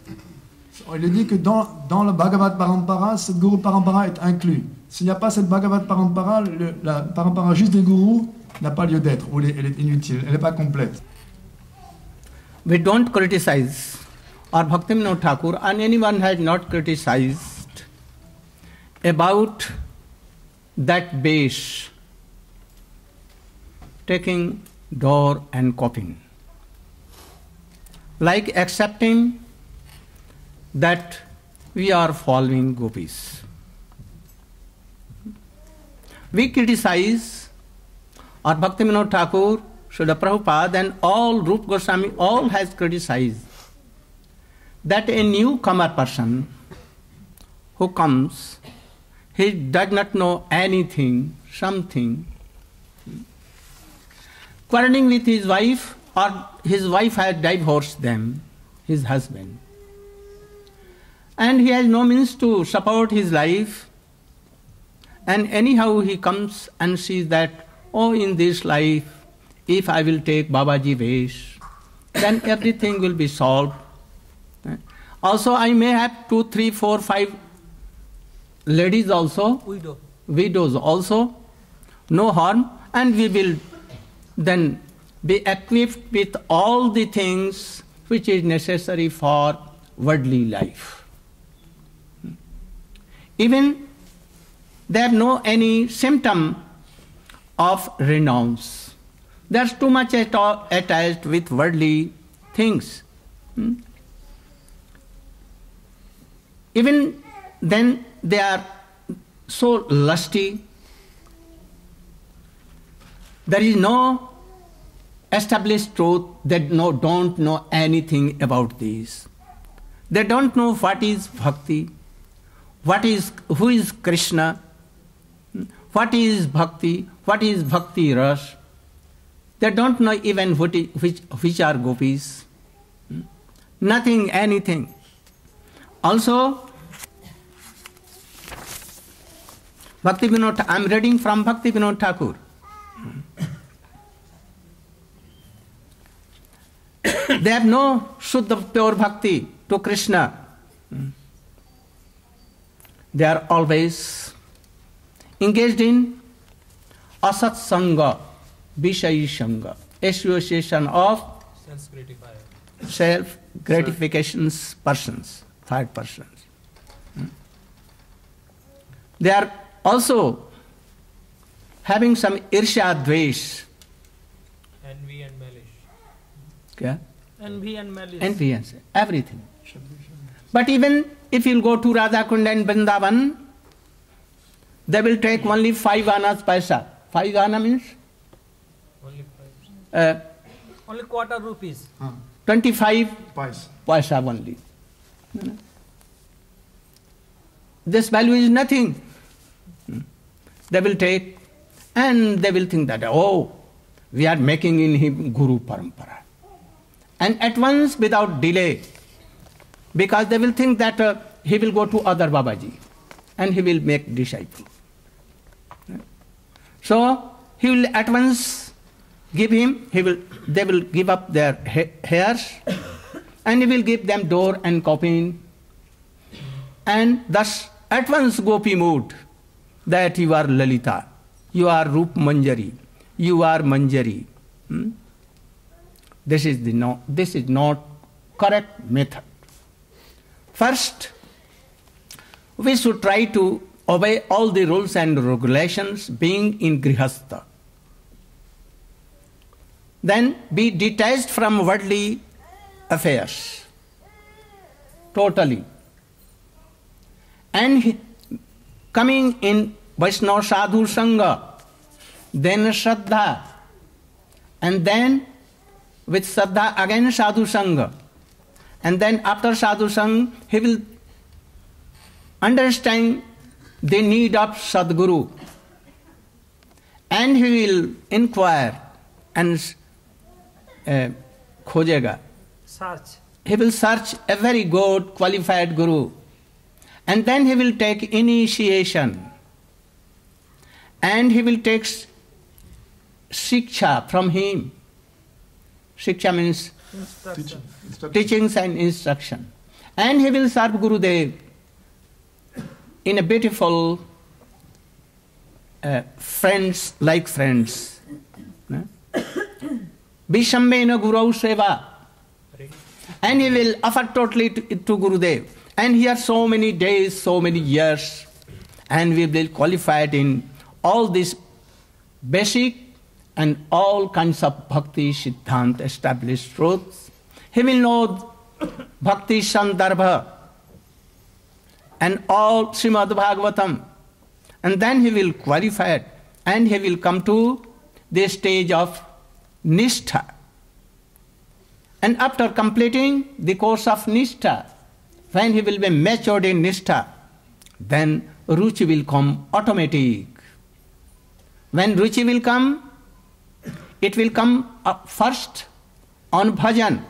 Il est dit que dans, dans le Bhagavad Parampara, cette Guru Parampara est inclus. S'il n'y a pas cette Bhagavad Parampara, le- la Parampara juste des gourous n'a pas lieu d'être, ou elle est, elle est inutile, elle n'est pas complète. We don't criticize, or Bhaktivinoda Thakur and anyone has not criticized about that base, taking door and kaupin. Like accepting that we are following gopis. We criticize, or Bhakti Vinod Thakur, Srila Prabhupada, and all Rup Goswami, all has criticized that a newcomer person who comes, he does not know anything, something, quarreling with his wife, or his wife has divorced them, his husband. And he has no means to support his life. And anyhow, he comes and sees that, oh, in this life, if I will take Babaji Vesh, then everything will be solved. Eh? Also, I may have two, three, four, five ladies also, Widow. widows also, no harm, and we will then be equipped with all the things which is necessary for worldly life. Even they have no any symptom of renounce. There's too much atta- attached with worldly things. Hmm? Even then they are so lusty. There is no established truth. They no, don't know anything about this. They don't know what is bhakti, what is who is Krishna, what is bhakti, what is bhakti ras. They don't know even what is, which, which are gopis. Nothing, anything. Also, Bhakti Vinod, I'm reading from Bhakti Vinod Thakur. They have no Shuddha pure bhakti to Krishna. They are always engaged in asat sangha, vishayi sangha, association of self gratifications persons, third persons. Hmm. They are also having some irsha dvesh, Envy and malice. okay? Envy and malice. envious, everything. But even if you'll go to Radha Kund and Vrindavan, they will take only five annas paisa. Five anna means Only five. uh, Only quarter rupees. 25 Pies. paisa only. This value is nothing. Hmm. They will take and they will think that, oh, we are making in him Guru Parampara. And at once, without delay, because they will think that uh, he will go to other Babaji and he will make disciple. So he will at once give him, he will, they will give up their ha- hairs and he will give them door and kaupin. And thus at once Gopi moved that you are Lalita, you are Rup Manjari, you are Manjari. Hmm? This is the no, this is not correct method. First, we should try to obey all the rules and regulations being in grihastha. Then be detached from worldly affairs totally. And coming in Vaishnava sadhu sanga then shraddha and then with shraddha again sadhu sanga and then after sadhu sanga he will understand the need of sadguru and he will inquire and खोजेगा। Search he will search a very good qualified guru and then he will take initiation And he will take s- shiksha from him. Shiksha means Instruction. teachings and instruction. And he will serve Gurudev in a beautiful uh, friends like friends. Vishambena Guru Seva. And he will offer totally to, to Gurudev. And here so many days, so many years, and we will qualified in all these basic and all kinds of bhakti siddhant established truths. He will know bhakti sandarbha, and all Srimad Bhagavatam. And then he will qualify it and he will come to the stage of Nishtha. And after completing the course of Nishtha, when he will be matured in Nishtha, then Ruchi will come automatic. When Ruchi will come, it will come up first on bhajan,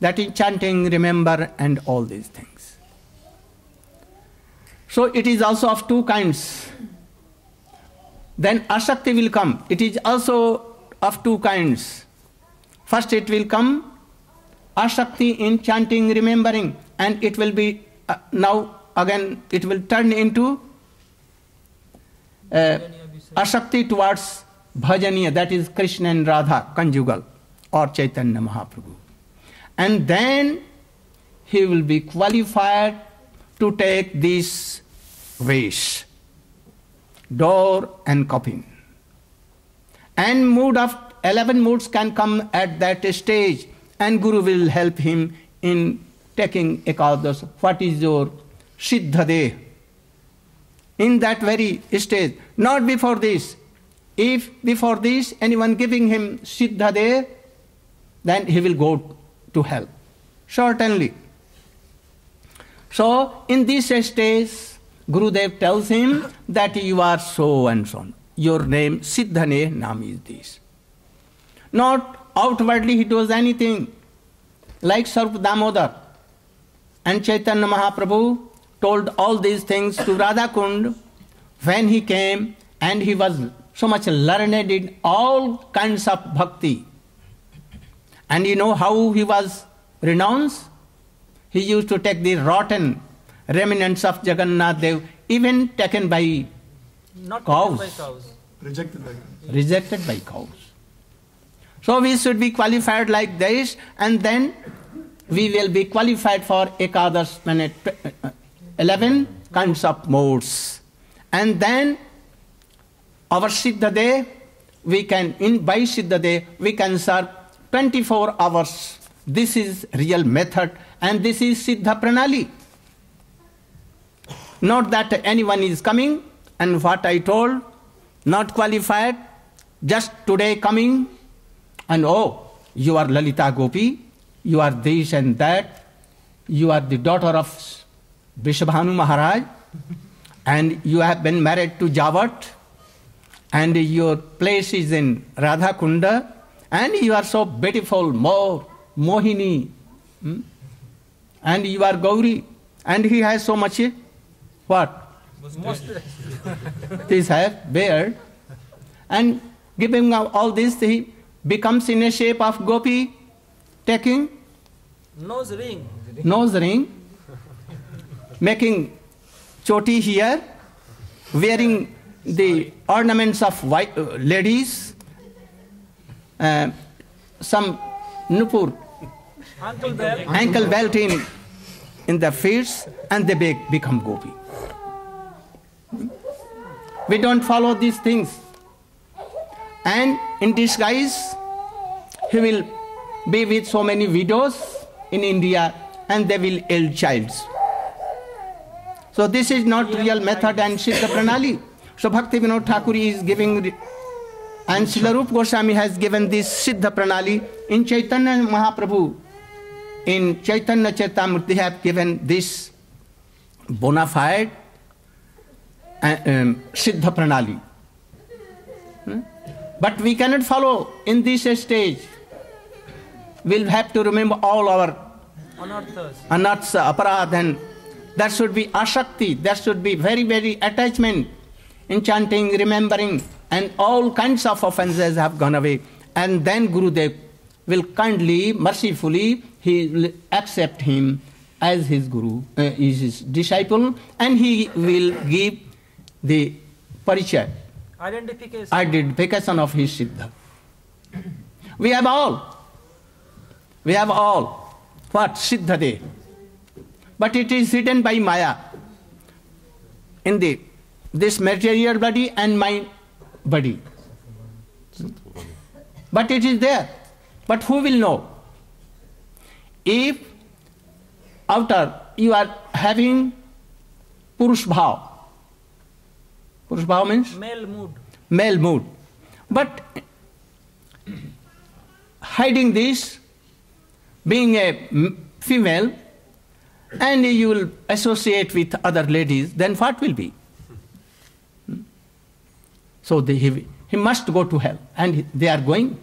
that is chanting, remember, and all these things. So it is also of two kinds. Then Asakti will come. It is also of two kinds. First, it will come Asakti in chanting, remembering, and it will be uh, now again, it will turn into uh, Asakti towards Bhajaniya, that is Krishna and Radha, conjugal, or Chaitanya Mahaprabhu. And then he will be qualified to take this ways, door and kaupin. And mood of 11 moods can come at that stage, and Guru will help him in taking a Ekadas. What is your Siddhade? In that very stage, not before this. If before this anyone giving him Siddhade, then he will go to hell. Certainly. So, in this stage, Gurudev tells him (coughs) that you are so and so. Your name, Siddhane Nam is this. Not outwardly he does anything. Like Sarv Damodar and Chaitanya Mahaprabhu told all these things to Radha Kund when he came and he was so much learned in all kinds of bhakti. And you know how he was renounced? He used to take the rotten remnants of Jagannath Dev, even taken by Not cows, by cows. Rejected by rejected by cows. So we should be qualified like this, and then we will be qualified for Ekadas, mane, tw- uh, 11 kinds of modes. And then our Siddhade, we can, in by Siddhade, we can serve 24 hours. This is real method, and this is Siddha Pranali. Not that anyone is coming, and what I told, not qualified, just today coming, and oh, you are Lalita Gopi, you are this and that, you are the daughter of Vrishabhanu Maharaj, and you have been married to Javat, and your place is in Radha Kunda, and you are so beautiful, more Mohini, hmm? and you are Gauri, and he has so much what? (laughs) This have beard, and giving all this, he becomes in a shape of gopi, taking Nose ring. nose ring, making choti here, wearing the ornaments of white, uh, ladies, uh, some nupur, Uncle Bell. ankle belt in, in the feet, and they be, become gopi. We don't follow these things. And in disguise, he will be with so many widows in India and they will ill childs. So this is not real method and Siddha Pranali. So Bhakti Vinod Thakur is giving, and Silarup Goswami has given this Siddha Pranali in Chaitanya Mahaprabhu. In Chaitanya Charitamrita they have given this bona fide uh, um, Siddha Pranali. Hmm? But we cannot follow in this stage. We'll have to remember all our Anarthas. anartha, aparadh, and there should be ashakti, there should be very, very attachment Enchanting, remembering, and all kinds of offenses have gone away. And then Gurudev will kindly, mercifully, he will accept him as his guru, uh, is his disciple, and he will give the parichaya, Identification. identification of his siddha. We have all. We have all. What? Siddhade. But it is hidden by Maya in the this material body and my body. But it is there. But who will know? If after you are having Purush Bhav. Purush Bhav means Male mood. male mood. But hiding this, being a female, and you will associate with other ladies, then what will be? So they, he, he must go to hell, and he- they are going.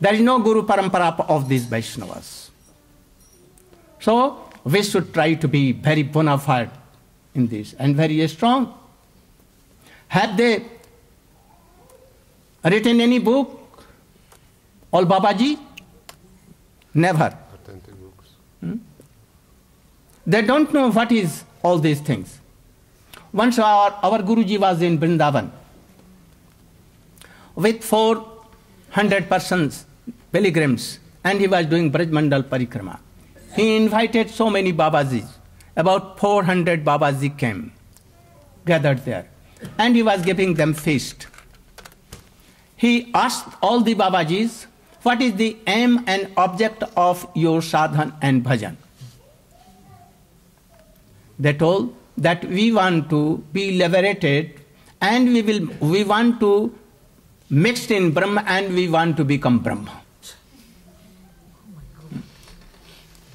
There is no Guru Parampara of these Vaishnavas. So we should try to be very bona fide in this and very strong. Have they written any book? All Babaji? Never. Hmm? They don't know what is all these things. Once our, our Guruji was in Vrindavan with 400 persons, pilgrims, and he was doing Braj Mandal Parikrama. He invited so many Babajis. About 400 Babaji came, gathered there, and he was giving them feast. He asked all the Babajis, what is the aim and object of your sadhan and bhajan? They told that we want to be liberated and we will we want to mix in Brahma and we want to become Brahma.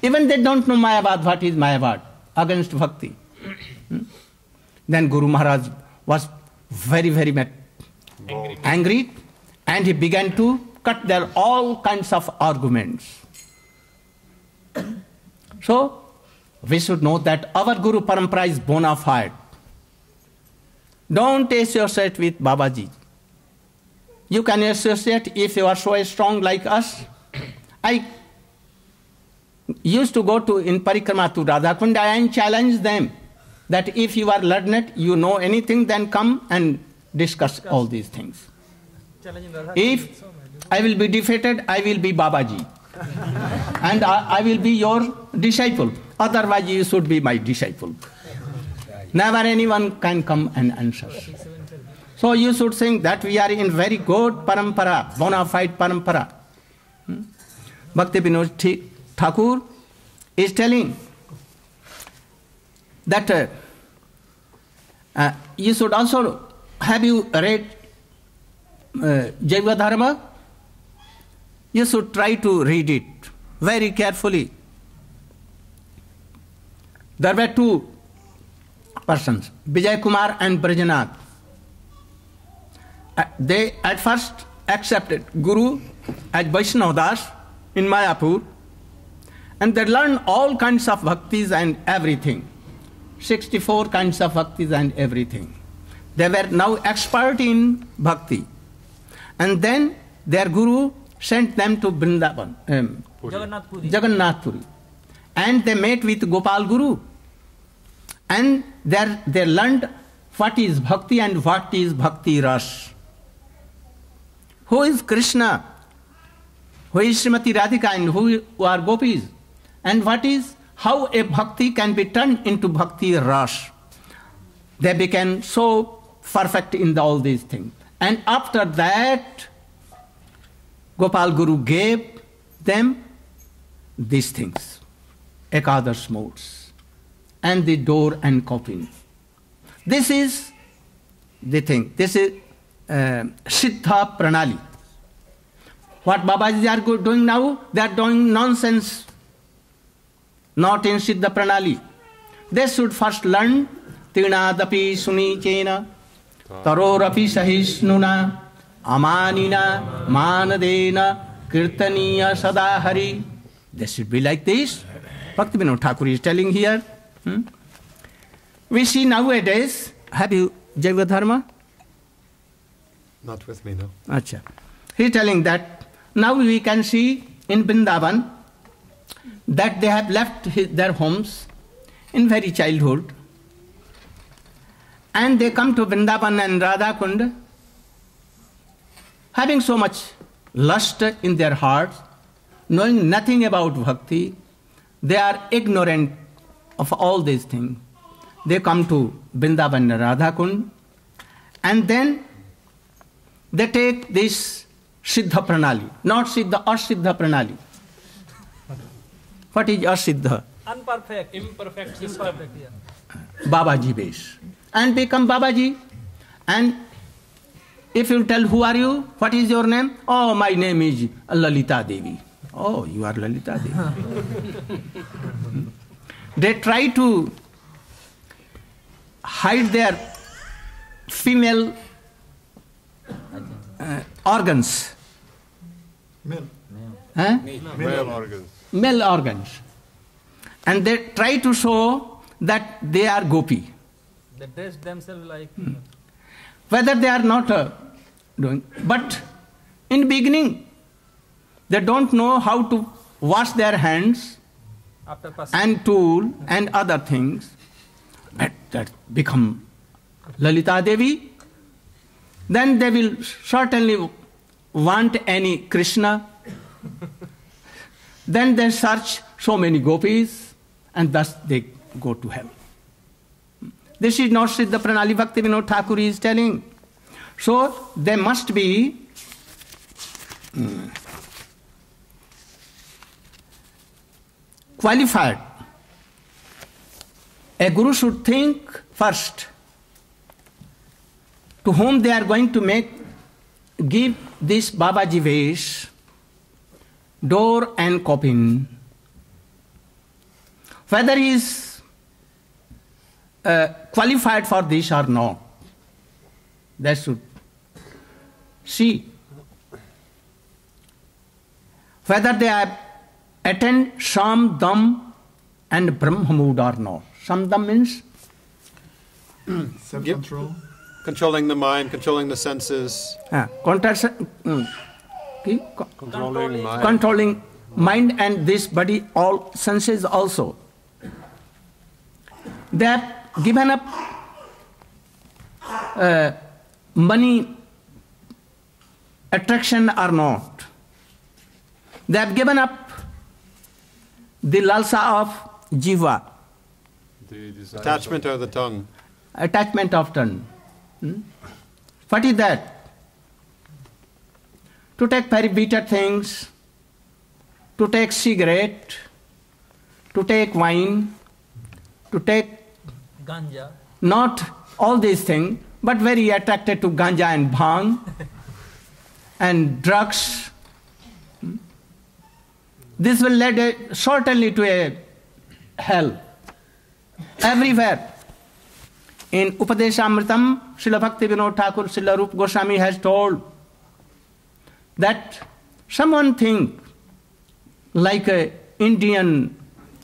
Even they don't know Mayavad, what is Mayavad, against Bhakti. Then Guru Maharaj was very, very mad, angry and he began to cut their all kinds of arguments. So, we should know that our Guru Parampara is bona fide. Don't associate with Babaji. You can associate if you are so strong like us. I used to go to in Parikrama to Radhakunda and challenge them that if you are learned, you know anything, then come and discuss all these things. If I will be defeated, I will be Babaji. And I, I will be your disciple. Otherwise, you should be my disciple. Never anyone can come and answer. So you should think that we are in very good parampara, bona fide parampara. Hmm? Bhakti Vinod Thakur is telling that uh, uh, you should also have you read uh, Jaiva Dharma? You should try to read it very carefully. There were two persons, Vijay Kumar and Brajanath. Uh, they at first accepted Guru as Vaishnav Das in Mayapur and they learned all kinds of bhaktis and everything. 64 kinds of bhaktis and everything. They were now expert in bhakti. And then their guru sent them to Vrindavan, um, Jagannath Puri. Jagannath Puri. And they met with Gopal Guru. And there they learned what is bhakti and what is bhakti ras. Who is Krishna? Who is Srimati Radhika and who are gopis? And what is how a bhakti can be turned into bhakti ras. They became so perfect in all these things. And after that, Gopal Guru gave them these things, Ekadas modes, and the door and kaupin. This is the thing. This is uh, Siddha Pranali. What Babaji are doing now, they are doing nonsense, not in Siddha Pranali. They should first learn Trinadapi Sunichena, Tarorapi Sahisnuna, amanina मानदेना कीर्तनीय सदा Hari this should be like this Bhakti Vinod Thakur is telling here we see now A days have you Jaiva Dharma not with me no अच्छा he telling that now we can see in Vrindavan that they have left their homes in very childhood and they come to Vrindavan and Radha Kund having so much lust in their hearts, knowing nothing about bhakti, they are ignorant of all these things. They come to Vrindavan Radha Kund and then they take this Siddha Pranali, not Siddha, Asiddha Pranali. What is Asiddha? Unperfect. Imperfect. Imperfect, yeah. Babaji Vesh. And become Babaji. And if you tell who are you, what is your name? Oh, my name is Lalita Devi. Oh, you are Lalita Devi. (laughs) they try to hide their female uh, organs. Male. Huh? Male organs. Male organs. And they try to show that they are gopi. They dress themselves like. whether they are not uh, doing. But in beginning, they don't know how to wash their hands and tool and other things. But that become Lalita Devi. Then they will certainly want any Krishna. (laughs) then they search so many gopis and thus they go to hell. This is not Siddha Pranali Bhakti Vinod Thakur is telling. So they must be mm, qualified. A guru should think first to whom they are going to make give this Babaji Vesh, door and kaupin. Whether he is uh, qualified for this or not. They should see whether they have attained Sham Dam and Brahma mood or not. Sham Dam means Self-control. Controlling the mind, controlling the senses, uh, contraction, mm, controlling mind. controlling mind and this body, all senses also. They have given up uh, money attraction or not. They have given up the lalsa of jihva, The Attachment of the tongue. attachment of tongue. Hmm? What is that? To take very bitter things, to take cigarette, to take wine, to take Ganja. not all these things, but very attracted to ganja and bhang and drugs. This will lead a, certainly to a hell everywhere. In Upadeshamritam, Srila Bhakti Vinod Thakur, Srila Rup Goswami has told that someone think like a Indian,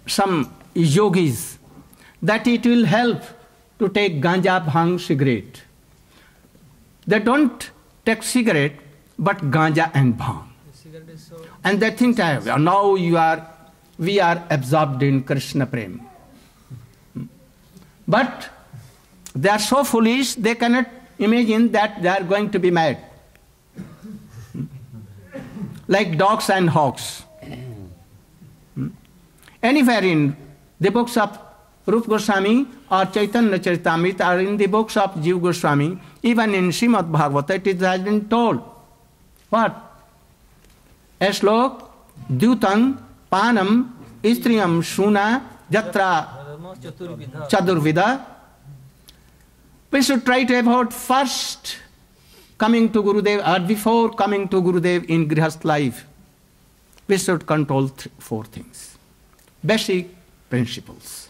some yogis, that it will help to take ganja, bhang, cigarette. They don't take cigarette, but ganja and bhang. So. And they think now you are, we are absorbed in Krishna Prem. But they are so foolish, they cannot imagine that they are going to be mad. Like dogs and hawks. Anywhere in the books of Rup Goswami or Chaitanya Charitamrita or in the books of Jiv Goswami, even in Srimad Bhagavata, it has been told. What? A slok, Dutang, Panam, Istriyam, Shuna, Jatra, Chadurvida. We should try to avoid first coming to Gurudev or before coming to Gurudev in Grihast life. We should control th- four things. Basic principles.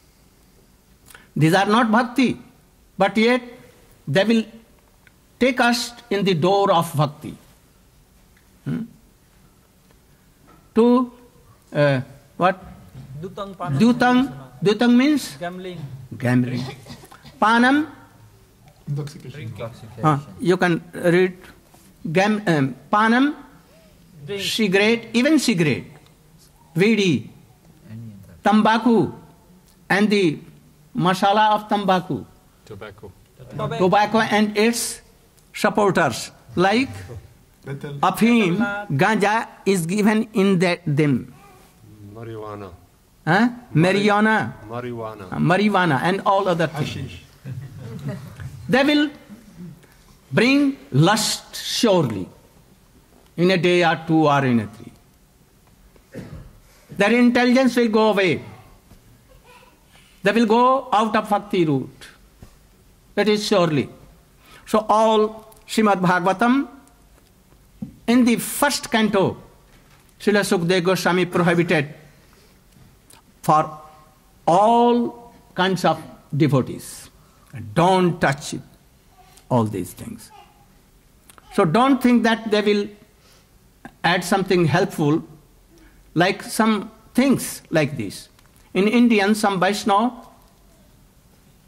These are not bhakti, but yet they will take us in the door of bhakti. Hmm? To uh, what? Dutang Panam. Dutang. Dutang means Gambling. gambling. Panam, Intoxication. uh, you can read gam, um, Panam, Drink. cigarette, even cigarette, Vidi, Tambaku, and the masala of Tambaku, Tobacco. Tobacco. tobacco and its supporters, like Betel. Afim, Ganja is given in that them. Marijuana. Huh? Marijuana, Marijuana. marijuana, and all other things. They will bring lust surely in a day or two or in a three. Their intelligence will go away. They will go out of bhakti route. That is surely. So all Srimad Bhagavatam, in the first canto, Srila Sukdev Goswami prohibited for all kinds of devotees. Don't touch it, all these things. So don't think that they will add something helpful, like some things like this. In Indian, some Vaishnava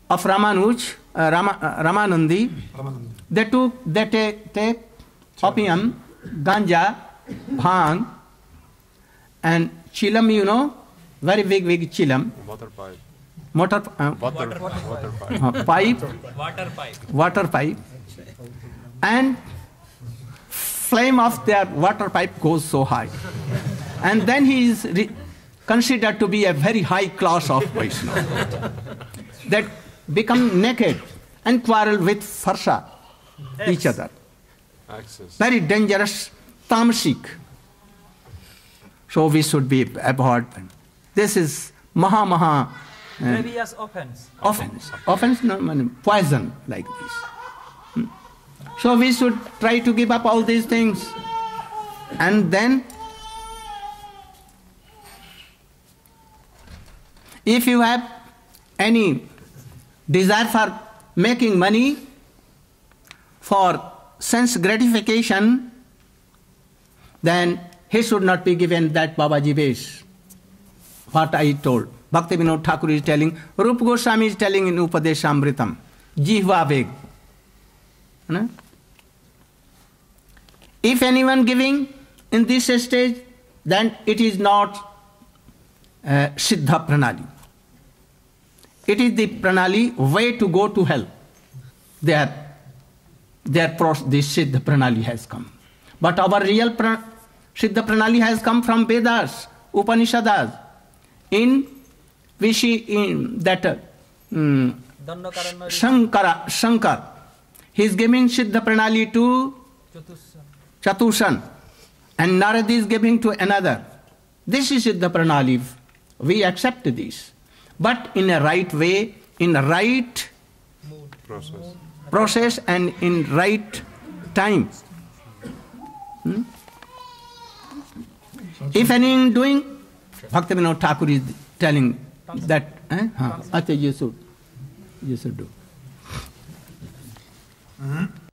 of Ramanuj, uh, Rama, uh, Ramanandi, they took, they take, take opium, ganja, bhang, and chilam, you know, very big, big chilam, Water pipe. motor, uh, Water, water pipe. uh, pipe, Water pipe. water pipe, and flame of their water pipe goes so high. And then he is re- considered to be a very high class of Vaishnava. that become naked and quarrel with Farsha, each other. Access. Very dangerous tamasic. So we should be avoid. This is maha maha uh, Grievous offense. offense. Offense, no, no, poison like this. Hmm. So we should try to give up all these things. And then, if you have any desire for making money for sense gratification, then he should not be given that Babaji Vesh. What I told. Bhakti Vinod Thakur is telling, Rup Goswami is telling in Upadeshamritam, Jihva Veg. No? If anyone giving in this stage, then it is not uh, Siddha Pranali. It is the Pranali way to go to hell. There, there this Siddha Pranali has come. But our real pra- Siddha Pranali has come from Vedas, Upanishads. In see in that uh, mm, Shankara, Shankar, he is giving Siddha Pranali to. Chatushan, and Narad is giving to another. This is Siddha Pranali. We accept this. But in a right way, in a right Process. process, and in right time. Hmm? If anything doing, Bhakti Vinod Thakur is telling that, eh? Huh, Acha, you should, you should do. Hein